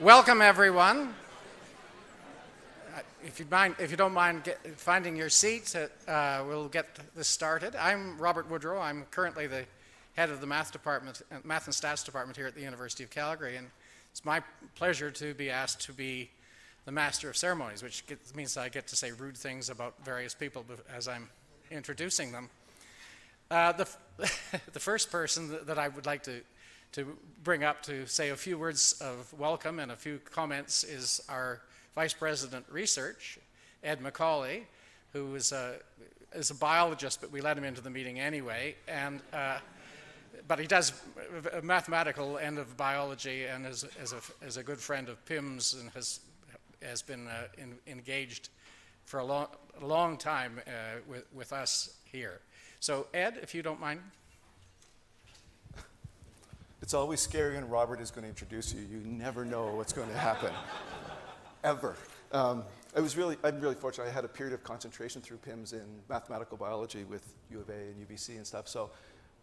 Welcome, everyone. Uh, If you, mind, if you don't mind get, finding your seats, uh, we'll get this started. I'm Robert Woodrow. I'm currently the head of the math department, uh, math and stats department here at the University of Calgary, and it's my pleasure to be asked to be the master of ceremonies, which gets, means I get to say rude things about various people as I'm introducing them. Uh, the, the first person that I would like to, to bring up to say a few words of welcome and a few comments is our Vice President Research, Ed McCauley, who is a, is a biologist, but we let him into the meeting anyway. And, uh, but he does a mathematical end of biology and is, is, a, is a good friend of PIMS and has, has been uh, in, engaged for a long, long time uh, with, with us here. So, Ed, if you don't mind. It's always scary when Robert is going to introduce you. You never know what's going to happen, ever. Um, I was really, I'm really fortunate. I had a period of concentration through PIMS in mathematical biology with U of A and UBC and stuff. So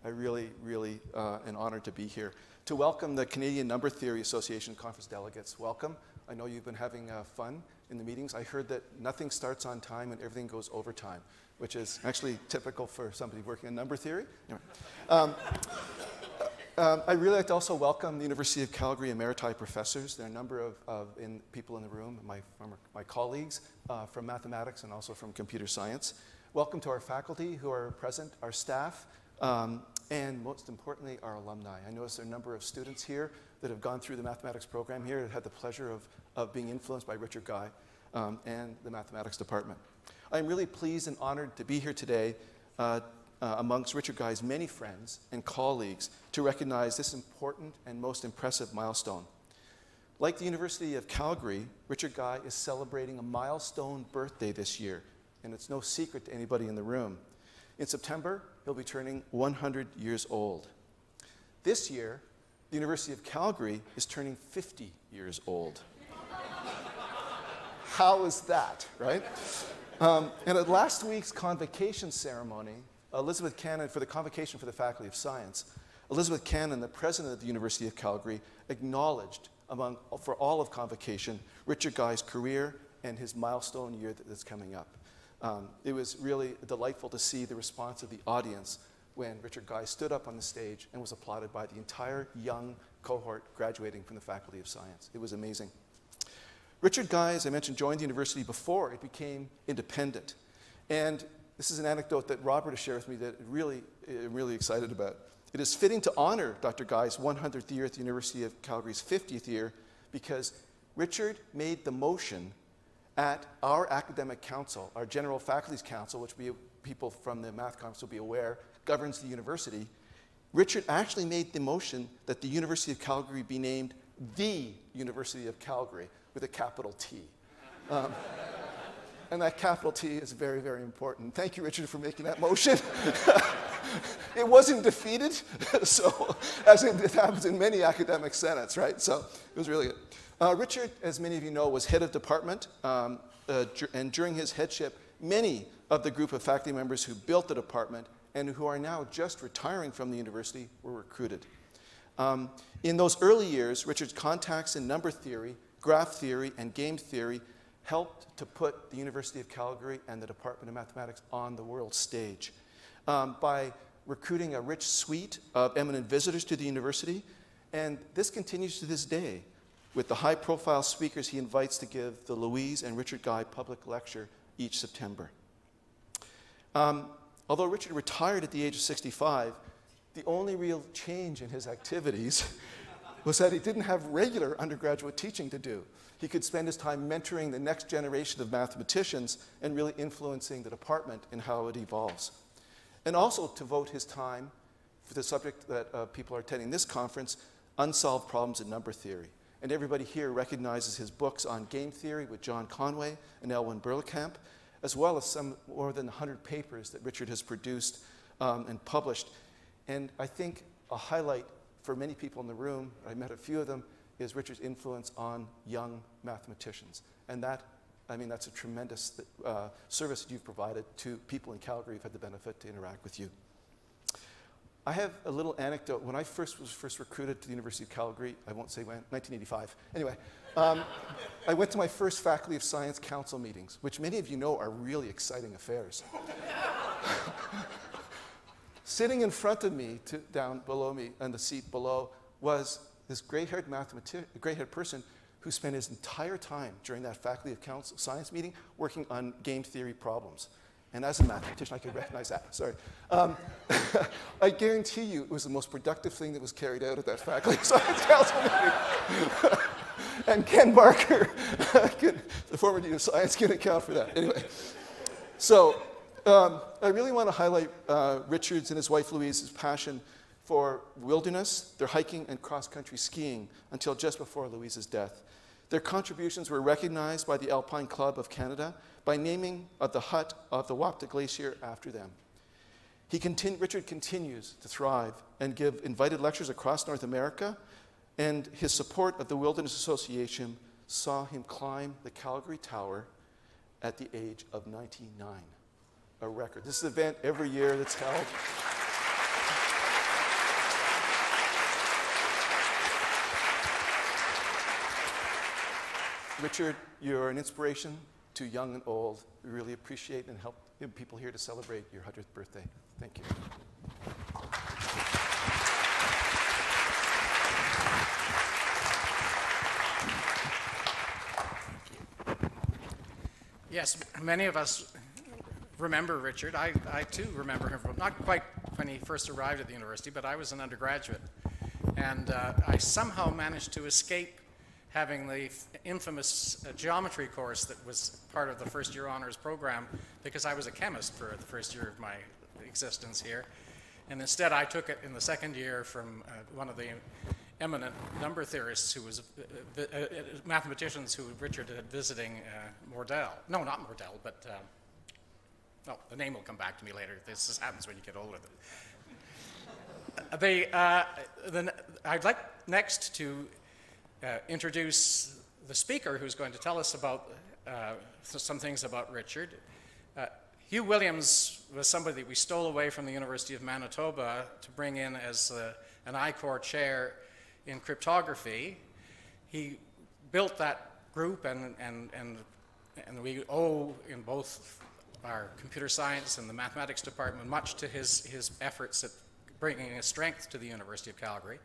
I really, really uh, am honored to be here. To welcome the Canadian Number Theory Association conference delegates, welcome. I know you've been having uh, fun in the meetings. I heard that nothing starts on time and everything goes overtime, which is actually typical for somebody working in number theory. Anyway. Um, um, I'd really like to also welcome the University of Calgary Emeriti professors. There are a number of, of in, people in the room, my, my colleagues uh, from mathematics and also from computer science. Welcome to our faculty who are present, our staff, um, and most importantly, our alumni. I notice there are a number of students here that have gone through the mathematics program here that had the pleasure of, of being influenced by Richard Guy um, and the mathematics department. I'm really pleased and honored to be here today uh, uh, amongst Richard Guy's many friends and colleagues to recognize this important and most impressive milestone. Like the University of Calgary, Richard Guy is celebrating a milestone birthday this year, and it's no secret to anybody in the room. In September, he'll be turning 100 years old. This year, the University of Calgary is turning 50 years old. How is that, right? Um, and at last week's convocation ceremony, Elizabeth Cannon, for the convocation for the Faculty of Science, Elizabeth Cannon, the president of the University of Calgary, acknowledged among, for all of convocation Richard Guy's career and his milestone year that's coming up. Um, it was really delightful to see the response of the audience when Richard Guy stood up on the stage and was applauded by the entire young cohort graduating from the Faculty of Science. It was amazing. Richard Guy, as I mentioned, joined the university before it became independent. And this is an anecdote that Robert has shared with me that really, I'm really excited about. It is fitting to honor Dr. Guy's 100th year at the University of Calgary's 50th year because Richard made the motion at our academic council, our general faculty's council, which we, people from the math conference will be aware, governs the university. Richard actually made the motion that the University of Calgary be named the University of Calgary with a capital T. Um, and that capital T is very, very important. Thank you, Richard, for making that motion. it wasn't defeated, so as it happens in many academic senates, right? So it was really good. Uh, Richard, as many of you know, was head of department, um, uh, and during his headship, many of the group of faculty members who built the department and who are now just retiring from the university were recruited. Um, in those early years, Richard's contacts in number theory, graph theory, and game theory helped to put the University of Calgary and the Department of Mathematics on the world stage um, by recruiting a rich suite of eminent visitors to the university. And this continues to this day with the high profile speakers he invites to give the Louise and Richard Guy public lecture each September. Um, although Richard retired at the age of 65, the only real change in his activities was that he didn't have regular undergraduate teaching to do. He could spend his time mentoring the next generation of mathematicians and really influencing the department in how it evolves. And also to vote his time for the subject that uh, people are attending this conference, unsolved problems in number theory. And everybody here recognizes his books on game theory with John Conway and Elwyn Berlekamp, as well as some more than 100 papers that Richard has produced um, and published. And I think a highlight for many people in the room, I met a few of them, is Richard's influence on young mathematicians. And that, I mean, that's a tremendous uh, service that you've provided to people in Calgary who've had the benefit to interact with you. I have a little anecdote. When I first was first recruited to the University of Calgary, I won't say when, 1985. Anyway, um, I went to my first Faculty of Science Council meetings, which many of you know are really exciting affairs. Sitting in front of me, to, down below me, on the seat below, was this gray-haired mathematician, gray-haired person who spent his entire time during that Faculty of Council Science meeting working on game theory problems. And as a mathematician, I could recognize that. Sorry. Um, I guarantee you it was the most productive thing that was carried out at that Faculty of Science Council meeting. and Ken Barker, the former Dean of Science, can account for that. Anyway, so um, I really want to highlight uh, Richard's and his wife Louise's passion for wilderness, their hiking and cross country skiing until just before Louise's death. Their contributions were recognized by the Alpine Club of Canada by naming uh, the hut of the Wapta Glacier after them. He continu- Richard continues to thrive and give invited lectures across North America, and his support of the Wilderness Association saw him climb the Calgary Tower at the age of 99, a record. This is an event every year that's held. Richard, you're an inspiration to young and old. We really appreciate and help people here to celebrate your 100th birthday. Thank you. Yes, many of us remember Richard. I, I too remember him from, not quite when he first arrived at the university, but I was an undergraduate. And uh, I somehow managed to escape having the infamous uh, geometry course that was part of the first year honors program because I was a chemist for the first year of my existence here. And instead, I took it in the second year from uh, one of the eminent number theorists who was uh, uh, uh mathematicians who Richard had visiting uh, Mordell. No, not Mordell, but um, the name will come back to me later. This happens when you get older. The, the, I'd like next to uh, introduce the speaker who's going to tell us about uh, some things about Richard. Uh, Hugh Williams was somebody that we stole away from the University of Manitoba to bring in as an iCORE chair in cryptography. He built that group, and, and, and, and we owe in both our computer science and the mathematics department much to his, his efforts at bringing a strength to the University of Calgary.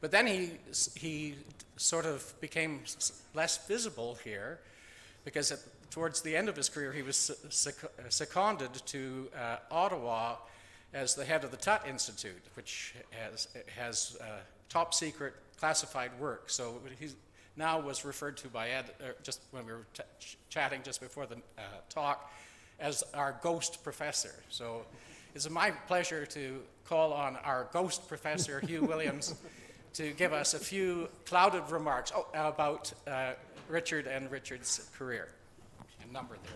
But then he, he sort of became less visible here because at, towards the end of his career, he was seconded to uh, Ottawa as the head of the Tutte Institute, which has, has uh, top secret classified work. So he now was referred to by Ed, uh, just when we were ch chatting just before the uh, talk, as our ghost professor. So it's my pleasure to call on our ghost professor, Hugh Williams to give us a few clouded remarks oh, about uh, Richard and Richard's career. And number there.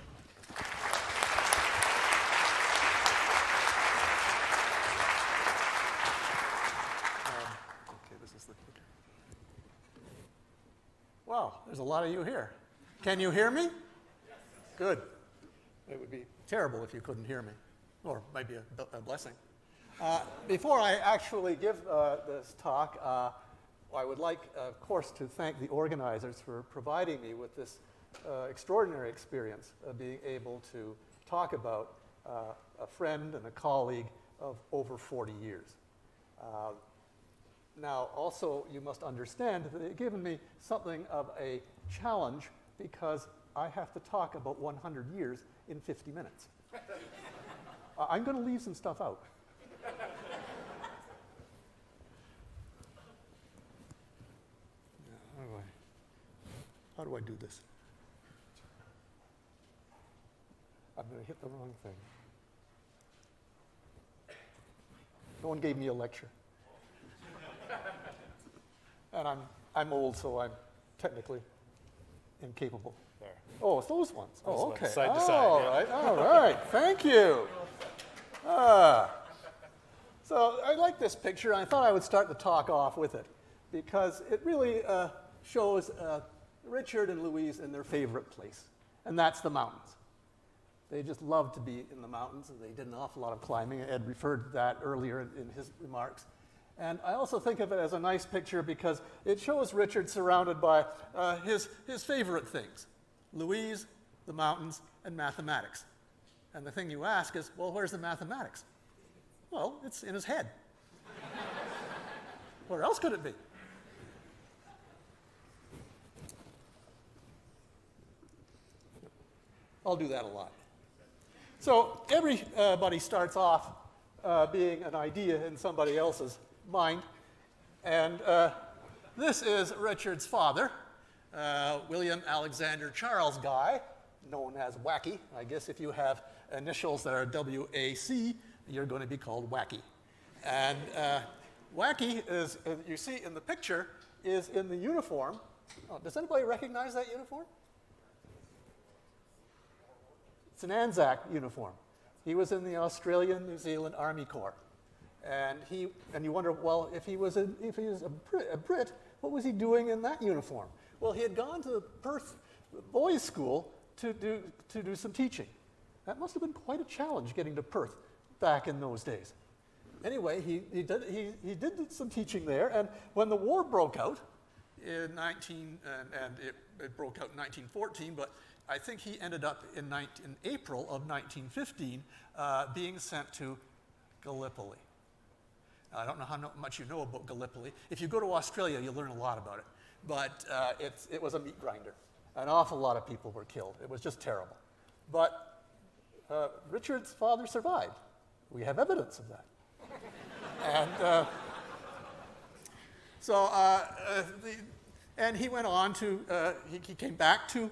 Wow, there's a lot of you here. Can you hear me? Good. It would be terrible if you couldn't hear me, or maybe a, a blessing. Uh, before I actually give uh, this talk, uh, I would like, of course, to thank the organizers for providing me with this uh, extraordinary experience of being able to talk about uh, a friend and a colleague of over 40 years. now, also, you must understand that they've given me something of a challenge because I have to talk about 100 years in 50 minutes. I'm going to leave some stuff out. how, do I, how do I do this? I'm going to hit the wrong thing. No one gave me a lecture. and I'm, I'm old, so I'm technically incapable. There. Oh, it's those ones. Those oh, okay. Ones, side to side. All yeah. right, all right. Thank you. Ah. So I like this picture, and I thought I would start the talk off with it because it really uh, shows uh, Richard and Louise in their favorite place, and that's the mountains. They just loved to be in the mountains, and they did an awful lot of climbing. Ed referred to that earlier in, in his remarks. And I also think of it as a nice picture because it shows Richard surrounded by uh, his, his favorite things Louise, the mountains, and mathematics. And the thing you ask is, well, where's the mathematics? Well, it's in his head. Where else could it be? I'll do that a lot. So everybody starts off uh, being an idea in somebody else's mind. And uh, this is Richard's father, uh, William Alexander Charles Guy, known as Wacky. I guess if you have initials that are WAC, you're going to be called Wacky. And uh, Wacky is, you see in the picture, is in the uniform. Oh, does anybody recognize that uniform? An Anzac uniform. He was in the Australian New Zealand Army Corps. And, he, and you wonder, well, if he was, a, if he was a Brit, a Brit, what was he doing in that uniform? Well, he had gone to the Perth boys' school to do, to do some teaching. That must have been quite a challenge getting to Perth back in those days. Anyway, he, he, did, he, he did some teaching there, and when the war broke out in 19, and, and it, it, broke out in 1914, but I think he ended up in, 19, in April of 1915 uh, being sent to Gallipoli. Now, I don't know how no, much you know about Gallipoli. If you go to Australia, you'll learn a lot about it. But uh, it was a meat grinder. An awful lot of people were killed. It was just terrible. But uh, Richard's father survived. We have evidence of that. and uh, so, uh, uh, the, and he went on to, he, he, came back to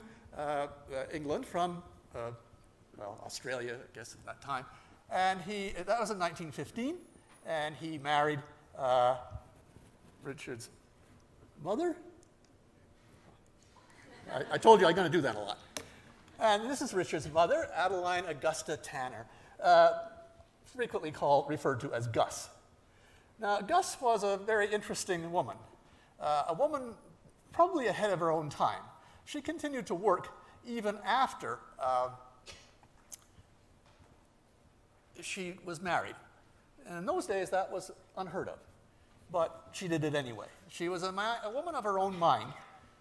England from, well, Australia, I guess at that time. And he, that was in 1915, and he married Richard's mother, I, I told you I'm going to do that a lot. And this is Richard's mother, Adeline Augusta Tanner, uh, frequently called, referred to as Gus. Now, Gus was a very interesting woman, uh, a woman probably ahead of her own time. She continued to work even after uh, she was married. And in those days, that was unheard of. But she did it anyway. She was a, a woman of her own mind,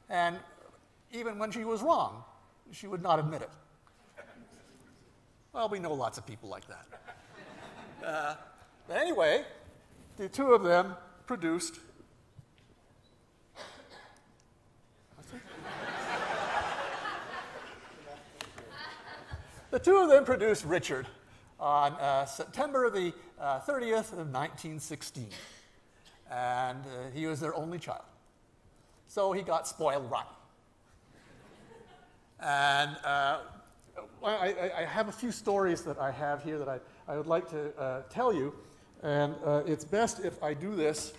and even when she was wrong, she would not admit it. Well, we know lots of people like that. Uh, but anyway, the two of them produced. The two of them produced Richard on uh, September the uh, 30th of 1916. And uh, he was their only child. So he got spoiled rotten. And uh, I, I, have a few stories that I have here that I, I would like to uh, tell you. And uh, it's best if I do this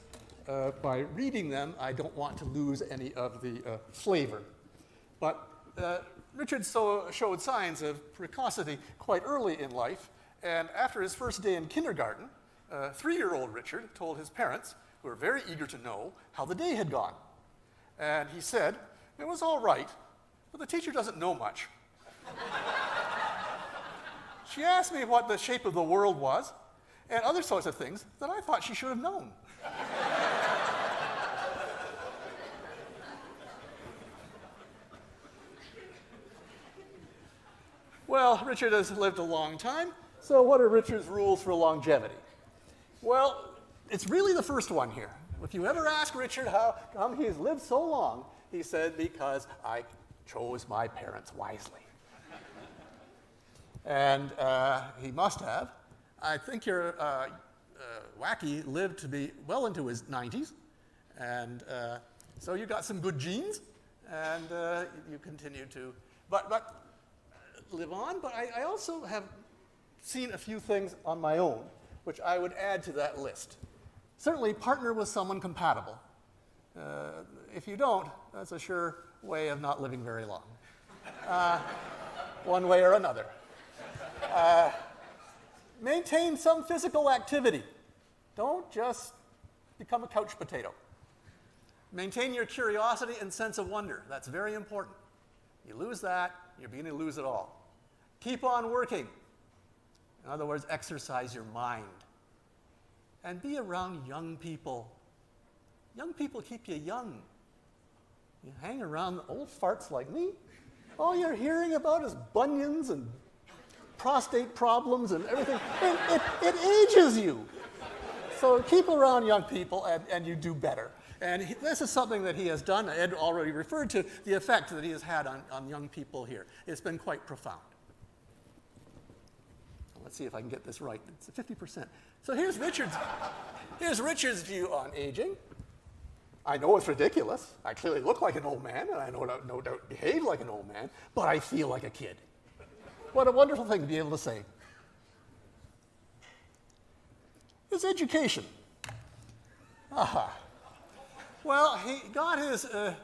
by reading them. I don't want to lose any of the flavor. But Richard so, showed signs of precocity quite early in life. And after his first day in kindergarten, three year old Richard told his parents, who were very eager to know, how the day had gone. And he said, It was all right. But the teacher doesn't know much. she asked me what the shape of the world was and other sorts of things that I thought she should have known. Well, Richard has lived a long time, so what are Richard's rules for longevity? Well, it's really the first one here. If you ever ask Richard how come he's lived so long, he said, because I chose my parents wisely. and uh, he must have. I think your uh, uh, Wacky lived to be well into his 90s, and uh, so you got some good genes, and uh, you continue to, but, but live on. But I, I also have seen a few things on my own, which I would add to that list. Certainly, partner with someone compatible. Uh, if you don't, that's a sure way of not living very long, uh, one way or another. Uh, maintain some physical activity. Don't just become a couch potato. Maintain your curiosity and sense of wonder. That's very important. You lose that, you're beginning to lose it all. Keep on working. In other words, exercise your mind. And be around young people. Young people keep you young. You hang around old farts like me, all you're hearing about is bunions and prostate problems and everything. it, it, it ages you. So keep around young people and, and you do better. And he, this is something that he has done. Ed already referred to the effect that he has had on, on young people here. It's been quite profound. Let's see if I can get this right. It's 50%. So here's Richard's, here's Richard's view on aging. I know it's ridiculous. I clearly look like an old man, and I know no doubt behave like an old man, but I feel like a kid. What a wonderful thing to be able to say. His education. Aha. Well, he got his uh,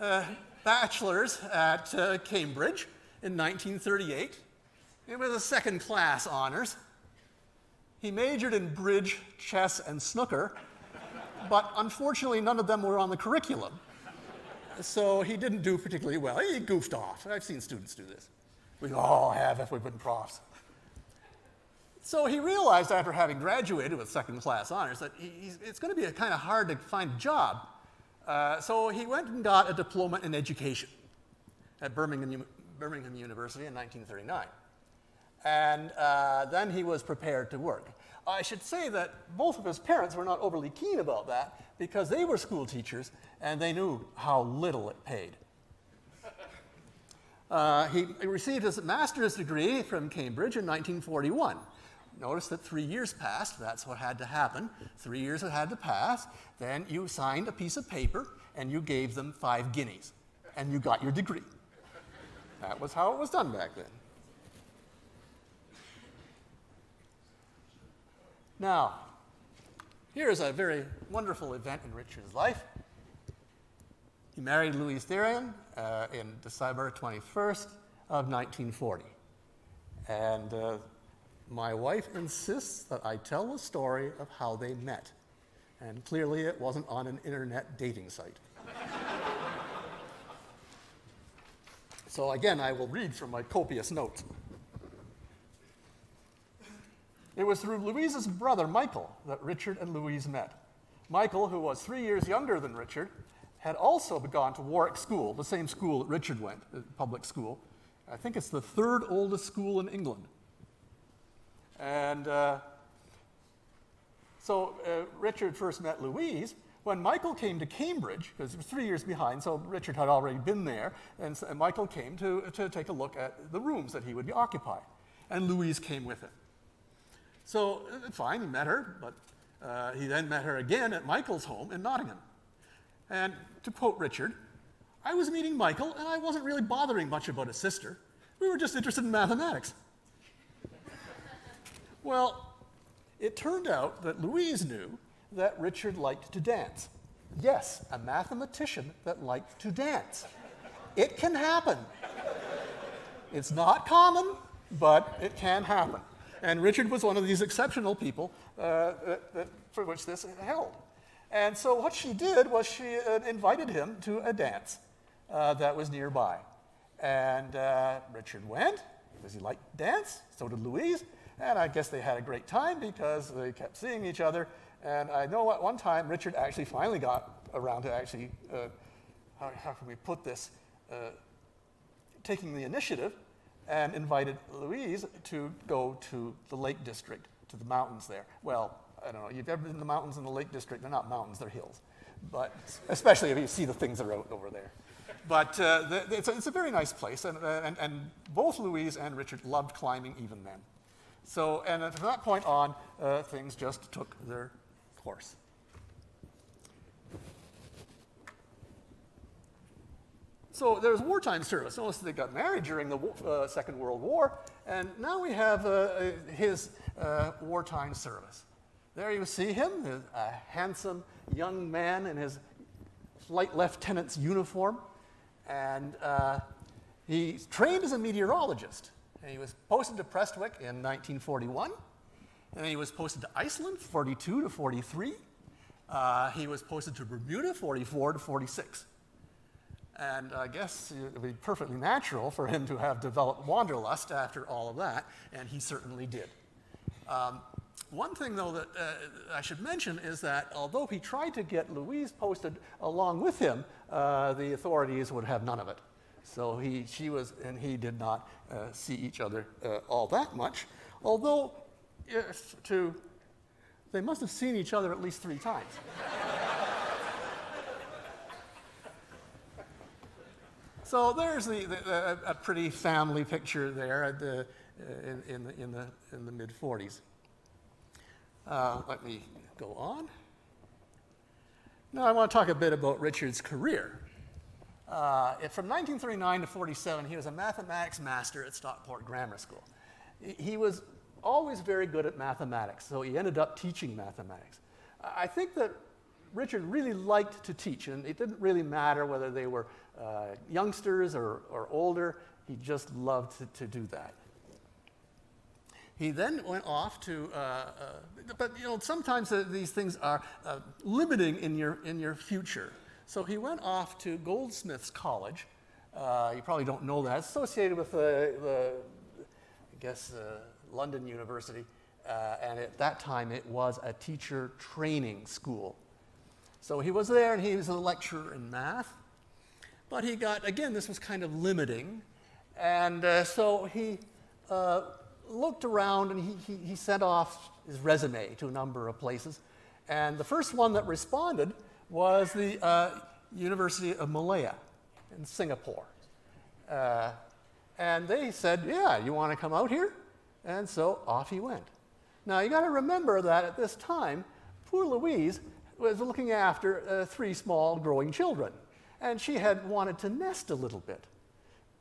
uh, bachelor's at uh, Cambridge in 1938. It was a second class honors. He majored in bridge, chess, and snooker but unfortunately, none of them were on the curriculum. So he didn't do particularly well. He goofed off. I've seen students do this. We all have if we've been profs. So he realized after having graduated with second class honors that it's going to be a kind of hard to find a job. Uh, so he went and got a diploma in education at Birmingham, Birmingham University in 1939. And uh, then he was prepared to work. I should say that both of his parents were not overly keen about that because they were school teachers and they knew how little it paid. Uh, he received his master's degree from Cambridge in 1941. Notice that three years passed, that's what had to happen. Three years had to pass. Then you signed a piece of paper and you gave them five guineas, and you got your degree. That was how it was done back then. Now, here's a very wonderful event in Richard's life. He married Louise Thirian uh, in December 21st of 1940. And uh, my wife insists that I tell the story of how they met. And clearly it wasn't on an internet dating site. so again, I will read from my copious notes. It was through Louise's brother, Michael, that Richard and Louise met. Michael, who was three years younger than Richard, had also gone to Warwick School, the same school that Richard went, the public school. I think it's the third oldest school in England. And uh, so uh, Richard first met Louise. When Michael came to Cambridge, because he was three years behind, so Richard had already been there, and, so, and Michael came to, to take a look at the rooms that he would occupy. And Louise came with him. So, uh, fine, he met her, but uh, he then met her again at Michael's home in Nottingham. And to quote Richard, I was meeting Michael, and I wasn't really bothering much about his sister. We were just interested in mathematics. well, it turned out that Louise knew that Richard liked to dance. Yes, a mathematician that liked to dance. It can happen. It's not common, but it can happen. And Richard was one of these exceptional people uh, that, that, for which this held. And so what she did was she uh, invited him to a dance uh, that was nearby. And uh, Richard went because he liked dance, so did Louise. And I guess they had a great time because they kept seeing each other. And I know at one time Richard actually finally got around to actually, uh, how, how, can we put this, uh, taking the initiative and invited Louise to go to the Lake District, to the mountains there. Well, I don't know, you've ever been in the mountains in the Lake District? They're not mountains, they're hills. But especially if you see the things that are over there. But uh, the, it's, a, it's, a, very nice place, and, uh, and, and, both Louise and Richard loved climbing even then. So, and from that point on, uh, things just took their course. So there's wartime service. Notice they got married during the uh, Second World War, and now we have uh, uh, his uh, wartime service. There you see him, a handsome young man in his flight lieutenant's uniform, and uh, he trained as a meteorologist. And he was posted to Prestwick in 1941, and he was posted to Iceland, 42 to 43. Uh, he was posted to Bermuda, 44 to 46. And I guess it would be perfectly natural for him to have developed wanderlust after all of that, and he certainly did. Um, one thing, though, that uh, I should mention is that although he tried to get Louise posted along with him, uh, the authorities would have none of it. So he, she was, and he did not uh, see each other uh, all that much. Although, if to, they must have seen each other at least three times. So there's the, the, a pretty family picture there the, in, in, the, in the, in the mid 40s. Uh, let me go on. Now, I want to talk a bit about Richard's career. Uh, from 1939 to 47, he was a mathematics master at Stockport Grammar School. He was always very good at mathematics, so he ended up teaching mathematics. I think that Richard really liked to teach, and it didn't really matter whether they were uh, youngsters or, or older, he just loved to, to do that. He then went off to, uh, uh, but you know, sometimes uh, these things are uh, limiting in your, in your future. So he went off to Goldsmiths College. Uh, you probably don't know that. It's associated with the, I guess, uh, London University. and at that time, it was a teacher training school. So he was there and he was a lecturer in math. But he got, again, this was kind of limiting. And so he looked around and he, he, he sent off his resume to a number of places. And the first one that responded was the uh, University of Malaya in Singapore. Uh, and they said, Yeah, you want to come out here? And so off he went. Now you got to remember that at this time, poor Louise was looking after uh, three small growing children. And she had wanted to nest a little bit.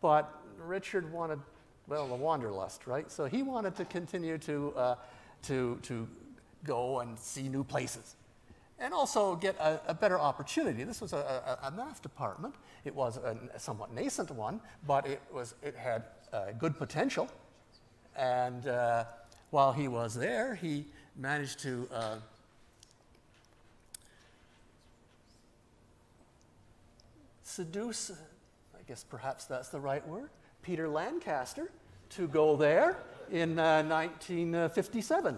But Richard wanted well, the wanderlust, right? So he wanted to continue to, uh, to, to go and see new places and also get a, a better opportunity. This was a, a, a, math department. It was a, somewhat nascent one, but it, was, it had uh, good potential. And uh, while he was there, he managed to uh, seduce, I guess perhaps that's the right word, Peter Lancaster, to go there in uh, 1957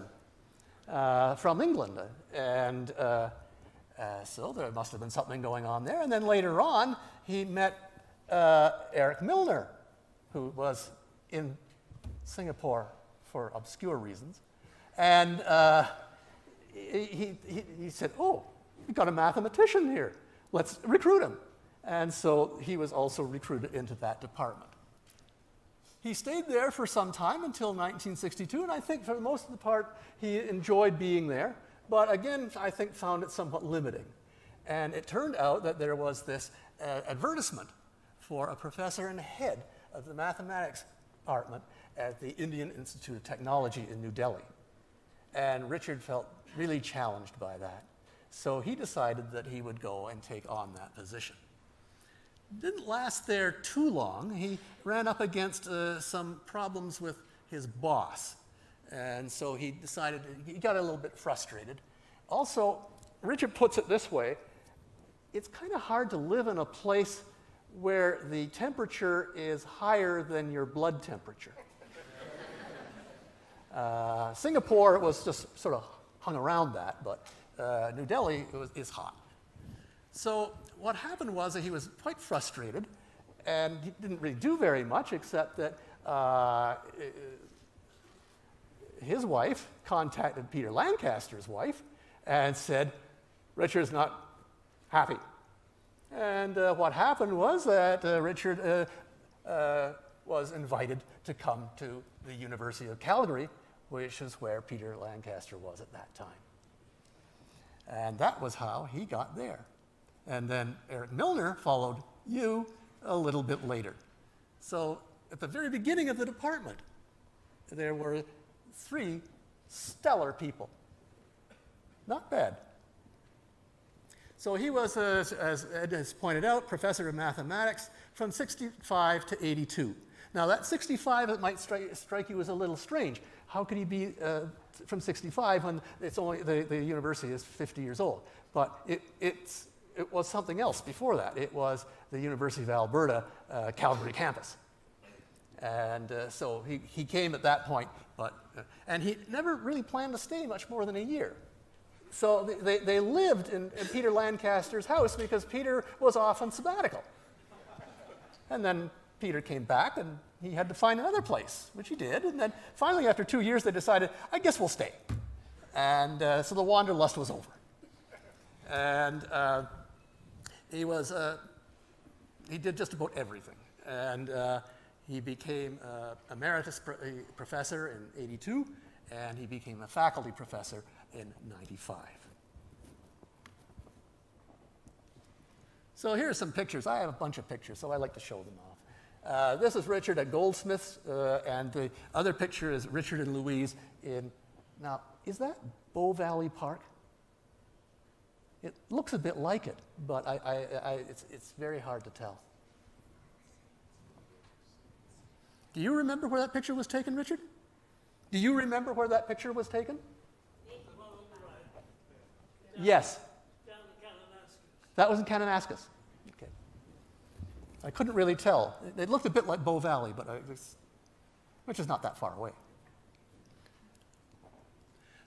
uh, from England. And uh, uh, so there must have been something going on there. And then later on, he met uh, Eric Milner, who was in Singapore for obscure reasons. And uh, he, he, he said, Oh, we've got a mathematician here. Let's recruit him. And so he was also recruited into that department. He stayed there for some time until 1962, and I think for most of the part he enjoyed being there, but again, I think found it somewhat limiting. And it turned out that there was this uh, advertisement for a professor and head of the mathematics department at the Indian Institute of Technology in New Delhi. And Richard felt really challenged by that. So he decided that he would go and take on that position didn't last there too long. He ran up against uh, some problems with his boss. And so he decided, he got a little bit frustrated. Also, Richard puts it this way it's kind of hard to live in a place where the temperature is higher than your blood temperature. uh, Singapore was just sort of hung around that, but uh, New Delhi was, is hot. So what happened was that he was quite frustrated and he didn't really do very much except that uh, his wife contacted Peter Lancaster's wife and said, Richard's not happy. And uh, what happened was that uh, Richard uh, uh, was invited to come to the University of Calgary, which is where Peter Lancaster was at that time. And that was how he got there. And then Eric Milner followed you a little bit later. So at the very beginning of the department, there were three stellar people. Not bad. So he was, uh, as Ed has pointed out, professor of mathematics from 65 to 82. Now, that 65 it might strike, strike you as a little strange. How could he be uh, from 65 when it's only the, the university is 50 years old? But it, it's it was something else before that. It was the University of Alberta uh, Calgary campus. And uh, so he, he came at that point, but, uh, and he never really planned to stay much more than a year. So they, they, lived in, in Peter Lancaster's house because Peter was off on sabbatical. And then Peter came back and he had to find another place, which he did. And then finally, after two years, they decided, I guess we'll stay. And uh, so the wanderlust was over. And uh, he was, uh, he did just about everything. And uh, he became emeritus pr- professor in 82, and he became a faculty professor in 95. So here are some pictures. I have a bunch of pictures, so I like to show them off. Uh, this is Richard at Goldsmiths, uh, and the other picture is Richard and Louise in. Now, is that Bow Valley Park? It looks a bit like it, but I, I, I, it's, it's very hard to tell. Do you remember where that picture was taken, Richard? Do you remember where that picture was taken? Yes. That was in Kananaskis. Okay. I couldn't really tell. It, it looked a bit like Bow Valley, but which is not that far away.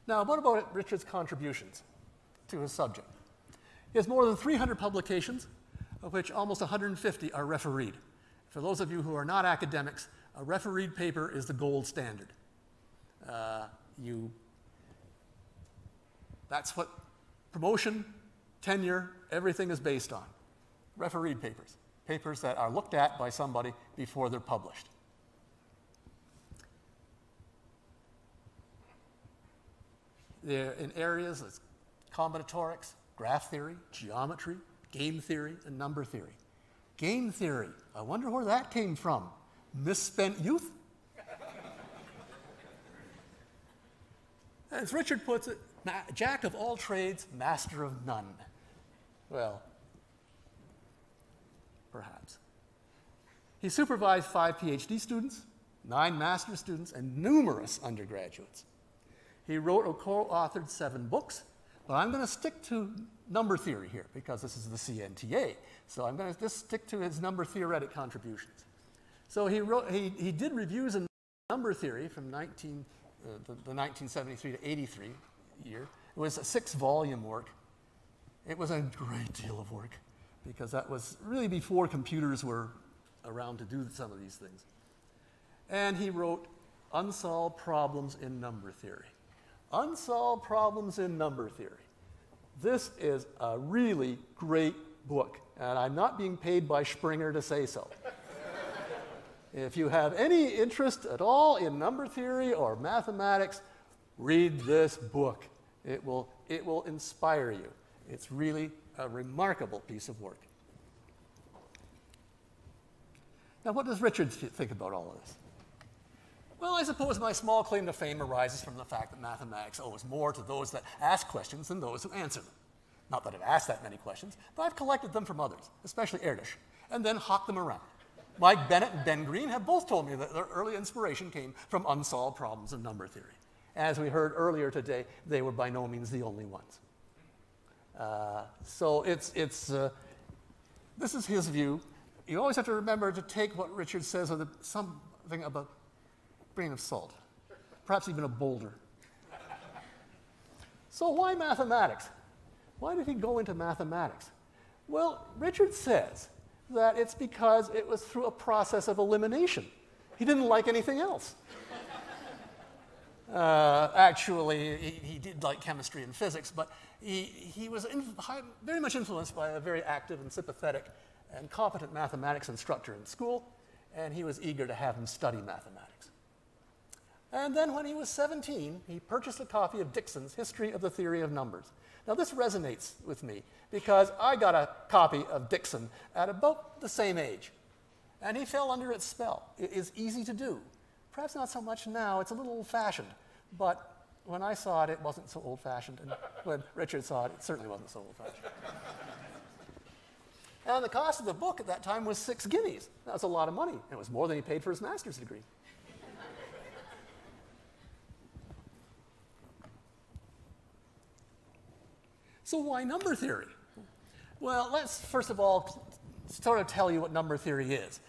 Now, what about Richard's contributions to his subject? He has more than 300 publications, of which almost 150 are refereed. For those of you who are not academics, a refereed paper is the gold standard. Uh, you, that's what promotion, tenure, everything is based on. Refereed papers, papers that are looked at by somebody before they're published. They're in areas like combinatorics, graph theory, geometry, game theory, and number theory. Game theory, I wonder where that came from. Misspent youth? As Richard puts it, jack of all trades, master of none. Well, perhaps. He supervised five PhD students, nine master's students, and numerous undergraduates. He wrote or co authored seven books, but I'm going to stick to number theory here because this is the CNTA. So I'm going to just stick to his number theoretic contributions. So he, wrote, he, he did reviews in number theory from 19, uh, the, the 1973 to 83 year. It was a six volume work. It was a great deal of work because that was really before computers were around to do some of these things. And he wrote Unsolved Problems in Number Theory. Unsolved Problems in Number Theory. This is a really great book, and I'm not being paid by Springer to say so. if you have any interest at all in number theory or mathematics, read this book. It will, it will inspire you. It's really a remarkable piece of work. Now, what does Richard think about all of this? Well, I suppose my small claim to fame arises from the fact that mathematics owes more to those that ask questions than those who answer them. Not that I've asked that many questions, but I've collected them from others, especially Erdős, and then hawked them around. Mike Bennett and Ben Green have both told me that their early inspiration came from unsolved problems in number theory. As we heard earlier today, they were by no means the only ones. Uh, so it's, it's, uh, this is his view. You always have to remember to take what Richard says with something of a grain of salt, perhaps even a boulder. so why mathematics? Why did he go into mathematics? Well, Richard says that it's because it was through a process of elimination. He didn't like anything else. Uh, actually, he, he, did like chemistry and physics, but he, he was high, very much influenced by a very active and sympathetic and competent mathematics instructor in school, and he was eager to have him study mathematics. And then when he was 17, he purchased a copy of Dickson's History of the Theory of Numbers. Now, this resonates with me because I got a copy of Dixon at about the same age, and he fell under its spell. It is easy to do. Perhaps not so much now, it's a little old fashioned, but when I saw it, it wasn't so old fashioned, and when Richard saw it, it certainly wasn't so old fashioned. and the cost of the book at that time was six guineas. That's a lot of money. and It was more than he paid for his master's degree. So, why number theory? Well, let's first of all sort of tell you what number theory is.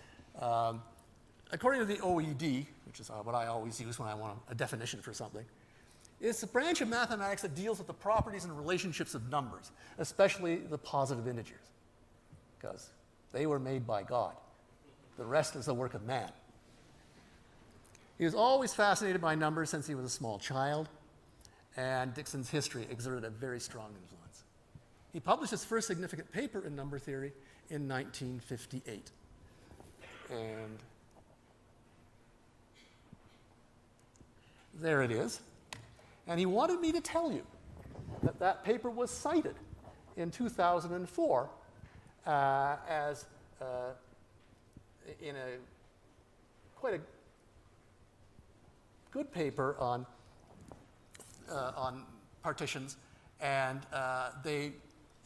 Um, according to the OED, which is uh, what I always use when I want a definition for something, it's a branch of mathematics that deals with the properties and relationships of numbers, especially the positive integers, because they were made by God. The rest is the work of man. He was always fascinated by numbers since he was a small child, and Dickson's history exerted a very strong influence. He published his first significant paper in number theory in 1958. And there it is. And he wanted me to tell you that that paper was cited in 2004 uh, as uh, in a quite a good paper on uh, on partitions, and uh, they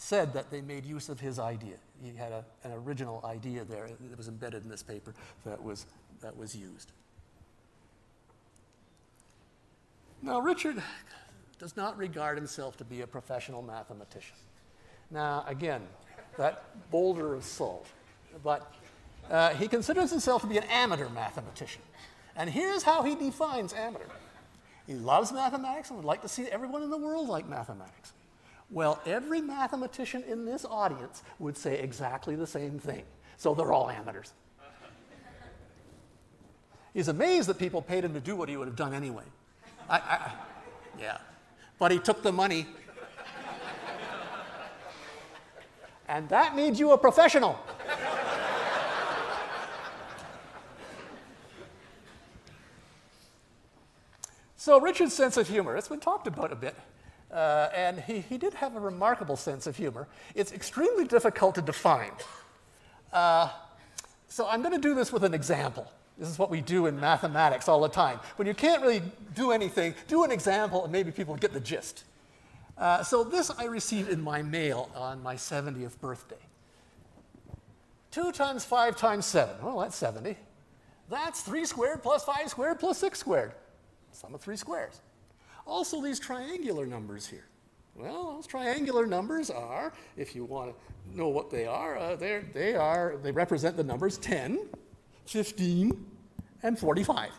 said that they made use of his idea. He had a, an original idea there that was embedded in this paper that was that was used. Now, Richard does not regard himself to be a professional mathematician. Now, again, that boulder of salt. But uh, he considers himself to be an amateur mathematician. And here's how he defines amateur he loves mathematics and would like to see everyone in the world like mathematics. Well, every mathematician in this audience would say exactly the same thing. So they're all amateurs. He's amazed that people paid him to do what he would have done anyway. I, I, yeah. But he took the money. and that made you a professional. so, Richard's sense of humor, it's been talked about a bit. Uh, and he, he did have a remarkable sense of humor. It's extremely difficult to define. Uh, so, I'm going to do this with an example. This is what we do in mathematics all the time. When you can't really do anything, do an example and maybe people get the gist. Uh, so this I received in my mail on my 70th birthday. 2 times 5 times 7. Well, that's 70. That's 3 squared plus 5 squared plus 6 squared. Sum of 3 squares. Also, these triangular numbers here. Well, those triangular numbers are, if you want to know what they are, uh, they are, they represent the numbers 10, 15, and 45.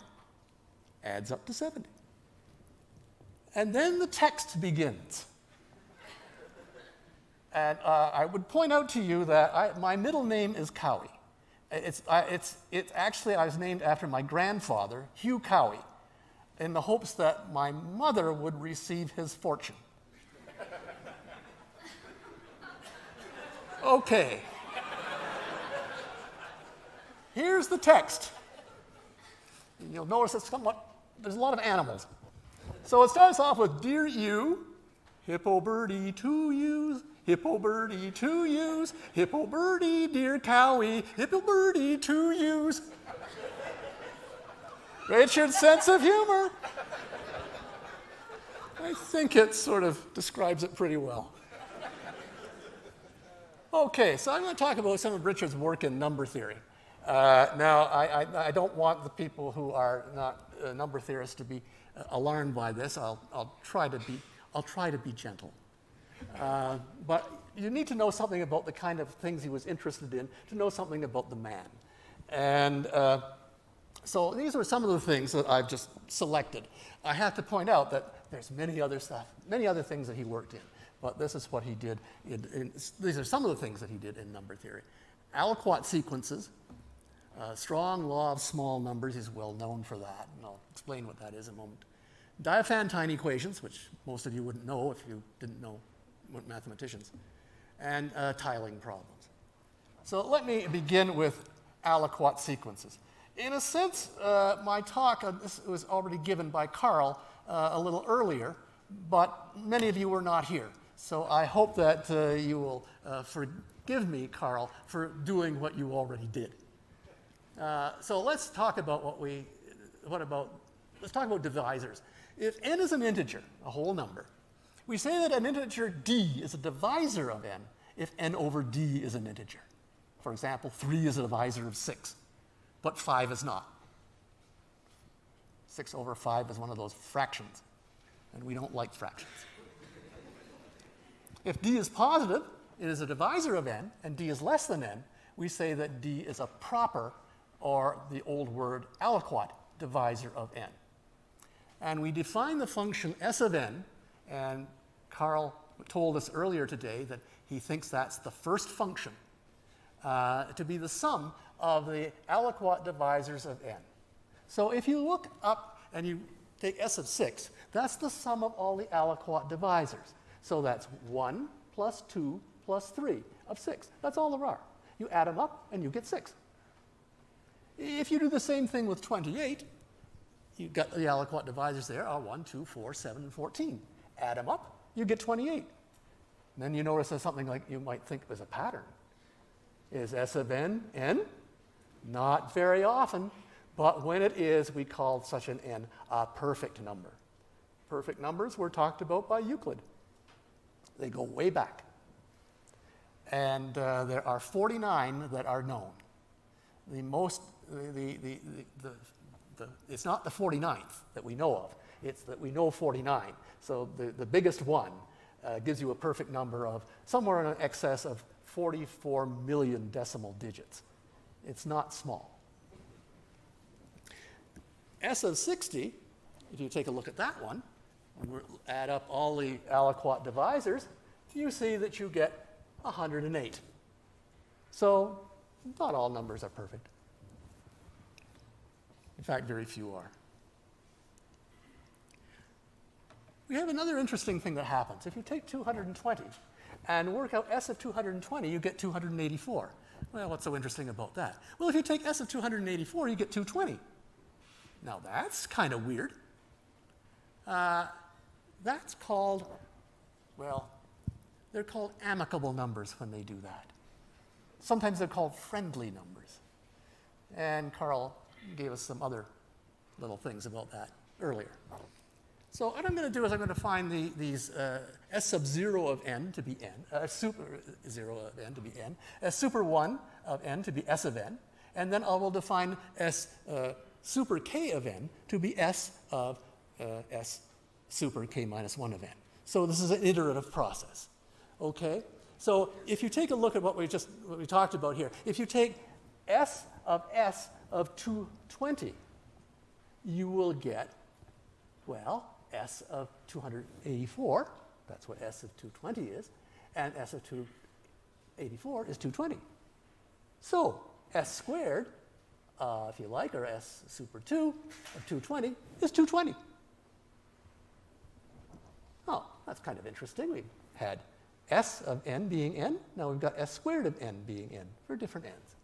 Adds up to 70. And then the text begins. And uh, I would point out to you that I, my middle name is Cowie. It's, uh, it's, it's actually, I was named after my grandfather, Hugh Cowie, in the hopes that my mother would receive his fortune. Okay. Here's the text. You'll notice it's somewhat, there's a lot of animals. So it starts off with Dear you, hippo birdie to use, hippo birdie to use, hippo birdie, dear cowie, hippo birdie to use. Richard's sense of humor. I think it sort of describes it pretty well. Okay, so I'm going to talk about some of Richard's work in number theory. Uh, now, I, I, I, don't want the people who are not uh, number theorists to be uh, alarmed by this. I'll, I'll, try to be, I'll try to be gentle. Uh, but you need to know something about the kind of things he was interested in to know something about the man. And uh, so these are some of the things that I've just selected. I have to point out that there's many other stuff, many other things that he worked in. But this is what he did. In, in, these are some of the things that he did in number theory. Aliquot sequences, uh, strong law of small numbers is well known for that, and I'll explain what that is in a moment. Diophantine equations, which most of you wouldn't know if you didn't know mathematicians, and uh, tiling problems. So let me begin with aliquot sequences. In a sense, uh, my talk on this was already given by Carl uh, a little earlier, but many of you were not here. So I hope that uh, you will uh, forgive me, Carl, for doing what you already did. Uh, so let's talk about what we, what about, let's talk about divisors. If n is an integer, a whole number, we say that an integer d is a divisor of n if n over d is an integer. For example, 3 is a divisor of 6, but 5 is not. 6 over 5 is one of those fractions, and we don't like fractions. If d is positive, it is a divisor of n and d is less than n, we say that d is a proper, or the old word aliquot, divisor of n. And we define the function s of n, and Carl told us earlier today that he thinks that's the first function uh, to be the sum of the aliquot divisors of n. So if you look up and you take s of 6, that's the sum of all the aliquot divisors. So that's 1 plus 2 plus 3 of 6. That's all there are. You add them up and you get 6. If you do the same thing with 28, you've got the aliquot divisors there are 1, 2, 4, 7, and 14. Add them up, you get 28. And then you notice there's something like you might think is a pattern. Is S of n n? Not very often, but when it is, we call such an n a perfect number. Perfect numbers were talked about by Euclid. They go way back. And uh, there are 49 that are known. The most, the, the, the, the, the, it's not the 49th that we know of, it's that we know 49. So the, the biggest one uh, gives you a perfect number of somewhere in excess of 44 million decimal digits. It's not small. S of 60, if you take a look at that one, and add up all the aliquot divisors, you see that you get 108. So not all numbers are perfect. In fact, very few are. We have another interesting thing that happens. If you take 220 and work out S of 220, you get 284. Well, what's so interesting about that? Well, if you take S of 284, you get 220. Now that's kind of weird. Uh, that's called, well, they're called amicable numbers when they do that. Sometimes they're called friendly numbers. And Carl gave us some other little things about that earlier. So what I'm going to do is I'm going to find the, these uh, s sub 0 of n to be n, uh, super 0 of n to be n, s super 1 of n to be s of n, and then I will define s uh, super k of n to be s of uh, s super k minus 1 of n. So this is an iterative process. Okay? So if you take a look at what we just what we talked about here, if you take s of s of 220, you will get, well, s of 284, that's what s of 220 is, and s of 284 is 220. So s squared, uh, if you like, or s super 2 of 220 is 220. Oh, that's kind of interesting. We had s of n being n, now we've got s squared of n being n for different n's.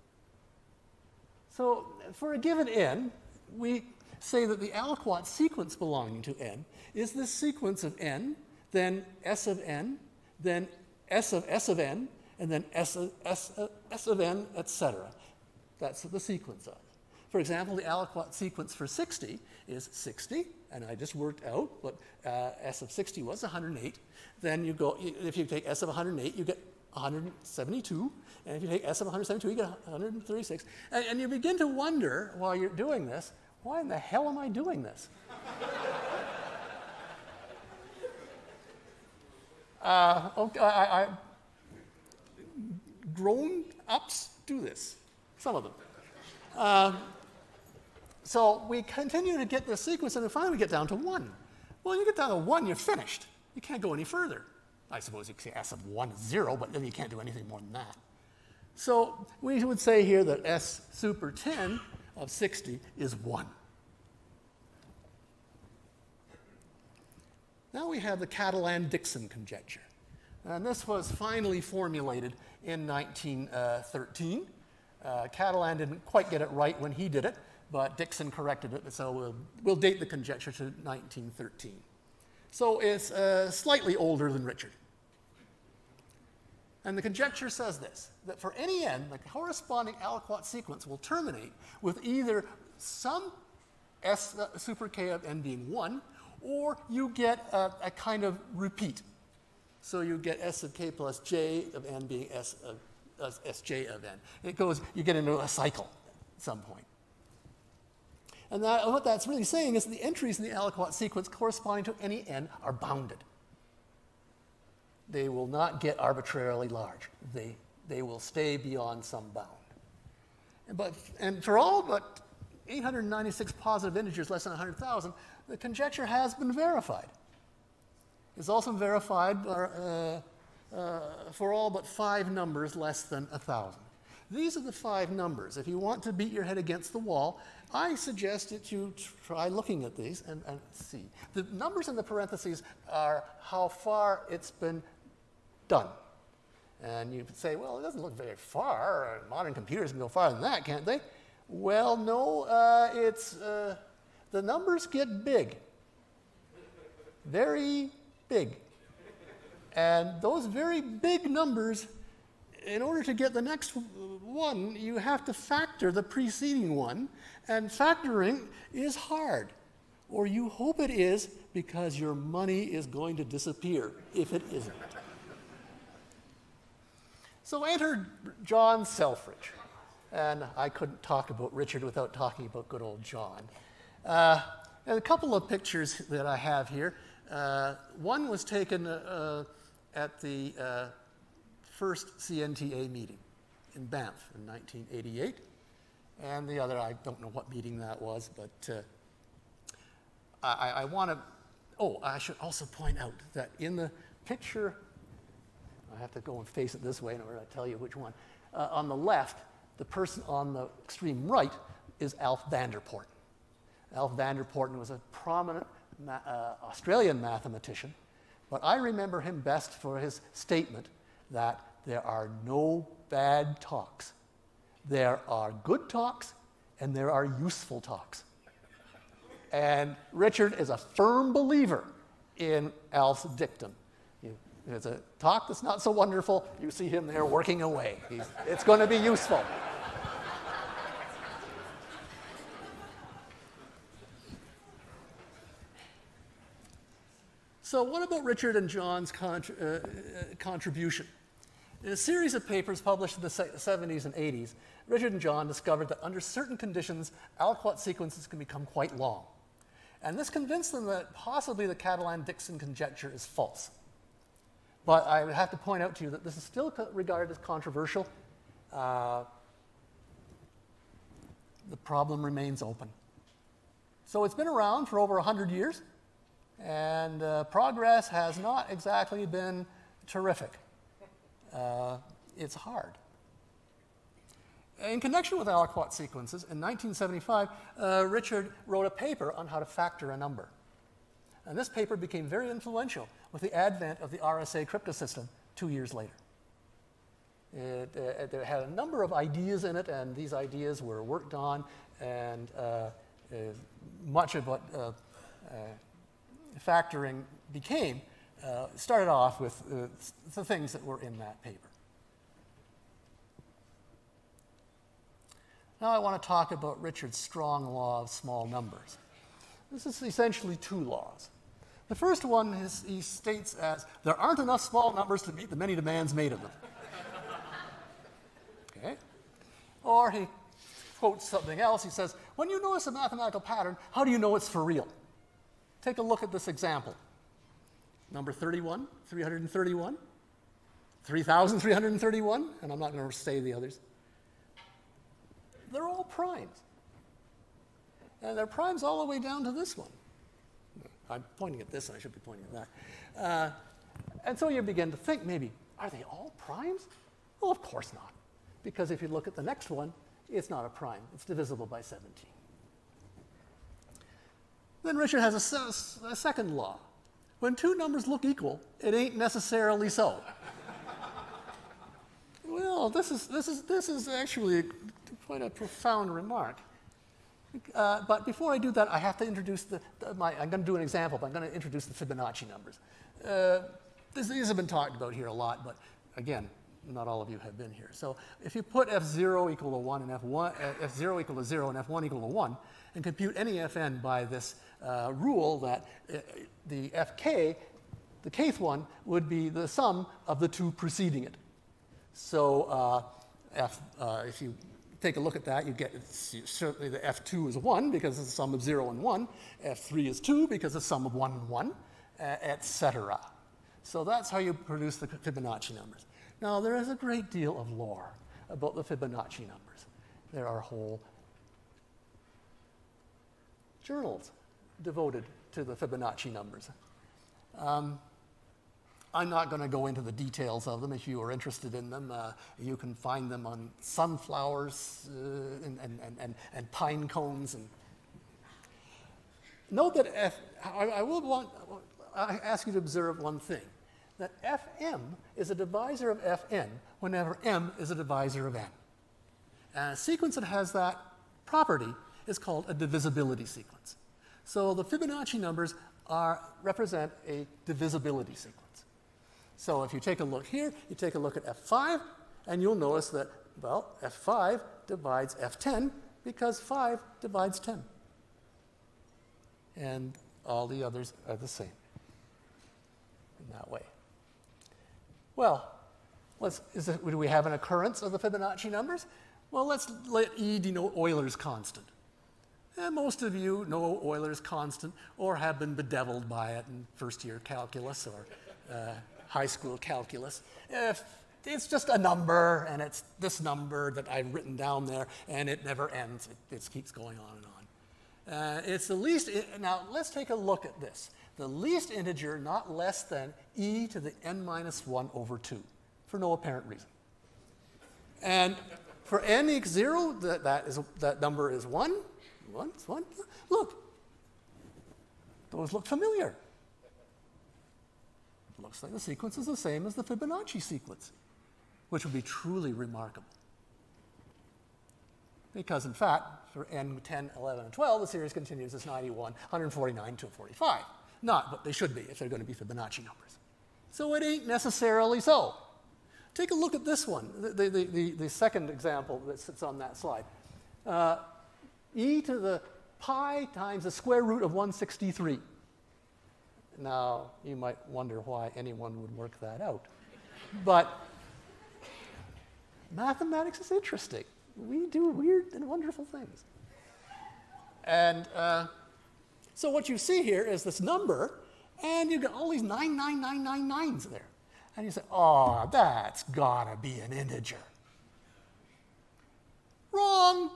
So for a given n, we say that the aliquot sequence belonging to n is this sequence of n, then s of n, then s of s of n, and then s of, s of, s of n, etc. That's the sequence of. For example, the aliquot sequence for 60 is 60, and I just worked out what uh, s of 60 was, 108. Then you go, if you take s of 108, you get 172. And if you take s of 172, you get 136. And, and you begin to wonder while you're doing this, why in the hell am I doing this? uh, okay, I, I, grown ups do this, some of them. Uh, so we continue to get this sequence, and then finally we get down to one. Well, you get down to one, you're finished. You can't go any further. I suppose you could say S of 1 is 0, but then you can't do anything more than that. So we would say here that S super 10 of 60 is 1. Now we have the Catalan-Dickson conjecture. And this was finally formulated in 1913. Uh, Catalan didn't quite get it right when he did it, but Dickson corrected it, so we'll, we'll date the conjecture to 1913. So it's uh, slightly older than Richard. And the conjecture says this that for any n, the corresponding aliquot sequence will terminate with either some s super k of n being 1, or you get a, a, kind of repeat. So you get s of k plus j of n being s of sj of n. It goes, you get into a cycle at some point. And that, what that's really saying is that the entries in the aliquot sequence corresponding to any n are bounded. They will not get arbitrarily large. They, they will stay beyond some bound. But, and for all but 896 positive integers less than 100,000, the conjecture has been verified. It's also verified uh, uh, for all but five numbers less than 1,000. These are the five numbers. If you want to beat your head against the wall, I suggest that you try looking at these and, and see. The numbers in the parentheses are how far it's been done. And you say, well, it doesn't look very far. Modern computers can go farther than that, can't they? Well, no, uh, it's, uh, the numbers get big. Very big. And those very big numbers, in order to get the next one, you have to factor the preceding one, and factoring is hard. Or you hope it is because your money is going to disappear if it isn't. So enter John Selfridge. And I couldn't talk about Richard without talking about good old John. Uh, and a couple of pictures that I have here. Uh, one was taken uh, at the uh, first CNTA meeting in Banff in 1988. And the other, I don't know what meeting that was, but uh, I, I want to, oh, I should also point out that in the picture I have to go and face it this way in order to tell you which one. Uh, on the left, the person on the extreme right is Alf van der Poorten. Alf van der Poorten was a prominent ma- uh, Australian mathematician, but I remember him best for his statement that there are no bad talks. There are good talks and there are useful talks. And Richard is a firm believer in Alf's dictum. It's a talk that's not so wonderful, you see him there working away. He's, it's going to be useful. So, what about Richard and John's uh, uh, contribution? In a series of papers published in the 70s and 80s, Richard and John discovered that under certain conditions, aliquot sequences can become quite long. And this convinced them that possibly the Catalan Dickson conjecture is false. But I would have to point out to you that this is still regarded as controversial. Uh, the problem remains open. So it's been around for over 100 years, and uh, progress has not exactly been terrific. Uh, it's hard. In connection with aliquot sequences, in 1975, uh, Richard wrote a paper on how to factor a number. And this paper became very influential with the advent of the RSA cryptosystem two years later. It, uh, it, had a number of ideas in it, and these ideas were worked on, and uh, uh, much of what uh, uh, factoring became started off with the things that were in that paper. Now I want to talk about Richard's strong law of small numbers. This is essentially two laws. The first one is, he states as there aren't enough small numbers to meet the many demands made of them. okay? Or he quotes something else. He says, When you notice a mathematical pattern, how do you know it's for real? Take a look at this example. Number 31, 331, 3,331, and I'm not going to say the others. They're all primes. And they're primes all the way down to this one. I'm pointing at this and I should be pointing at that. Uh, and so you begin to think maybe, are they all primes? Well, of course not. Because if you look at the next one, it's not a prime. It's divisible by 17. Then Richard has a, a second law. When two numbers look equal, it ain't necessarily so. well, this is, this, is, this is actually quite a profound remark. Uh, but before I do that, I have to introduce the, the my, I'm going to do an example, but I'm going to introduce the Fibonacci numbers. Uh, this, these have been talked about here a lot, but again, not all of you have been here. So if you put f0 equal to 1 and f1, uh, f0 equal to 0 and f1 equal to 1, and compute any fn by this uh, rule that uh, the fk, the kth one, would be the sum of the two preceding it. So uh, f, if you take a look at that, you get certainly the F2 is 1 because it's the sum of 0 and 1, F3 is 2 because it's the sum of 1 and 1, uh, etc. So that's how you produce the Fibonacci numbers. Now, there is a great deal of lore about the Fibonacci numbers. There are whole journals devoted to the Fibonacci numbers. Um, I'm not going to go into the details of them. If you are interested in them, uh, you can find them on sunflowers uh, and, and, and, and, pine cones. And note that F, I, I will want, I ask you to observe one thing that Fm is a divisor of Fn whenever m is a divisor of n. And a sequence that has that property is called a divisibility sequence. So the Fibonacci numbers are, represent a divisibility sequence. So if you take a look here, you take a look at F5, and you'll notice that, well, F5 divides F10 because 5 divides 10. And all the others are the same in that way. Well, it, do we have an occurrence of the Fibonacci numbers? Well, let's let E denote Euler's constant. And most of you know Euler's constant or have been bedeviled by it in first year calculus or uh, high school calculus. If it's just a number and it's this number that I've written down there and it never ends, it, it keeps going on and on. Uh, it's the least, now let's take a look at this the least integer not less than e to the n minus 1 over 2 for no apparent reason. And for n equals 0, that, that, is, that number is 1. 1, 1. Look, those look familiar. Looks like the sequence is the same as the Fibonacci sequence, which would be truly remarkable. Because in fact, for n 10, 11, and 12, the series continues as 91, 149, 245 not what they should be if they're going to be Fibonacci numbers. So it ain't necessarily so. Take a look at this one, the, the, the, the second example that sits on that slide. Uh, e to the pi times the square root of 163. Now, you might wonder why anyone would work that out. But mathematics is interesting. We do weird and wonderful things. And uh, so what you see here is this number, and you've got all these 99999s there. And you say, oh, that's gotta be an integer. Wrong.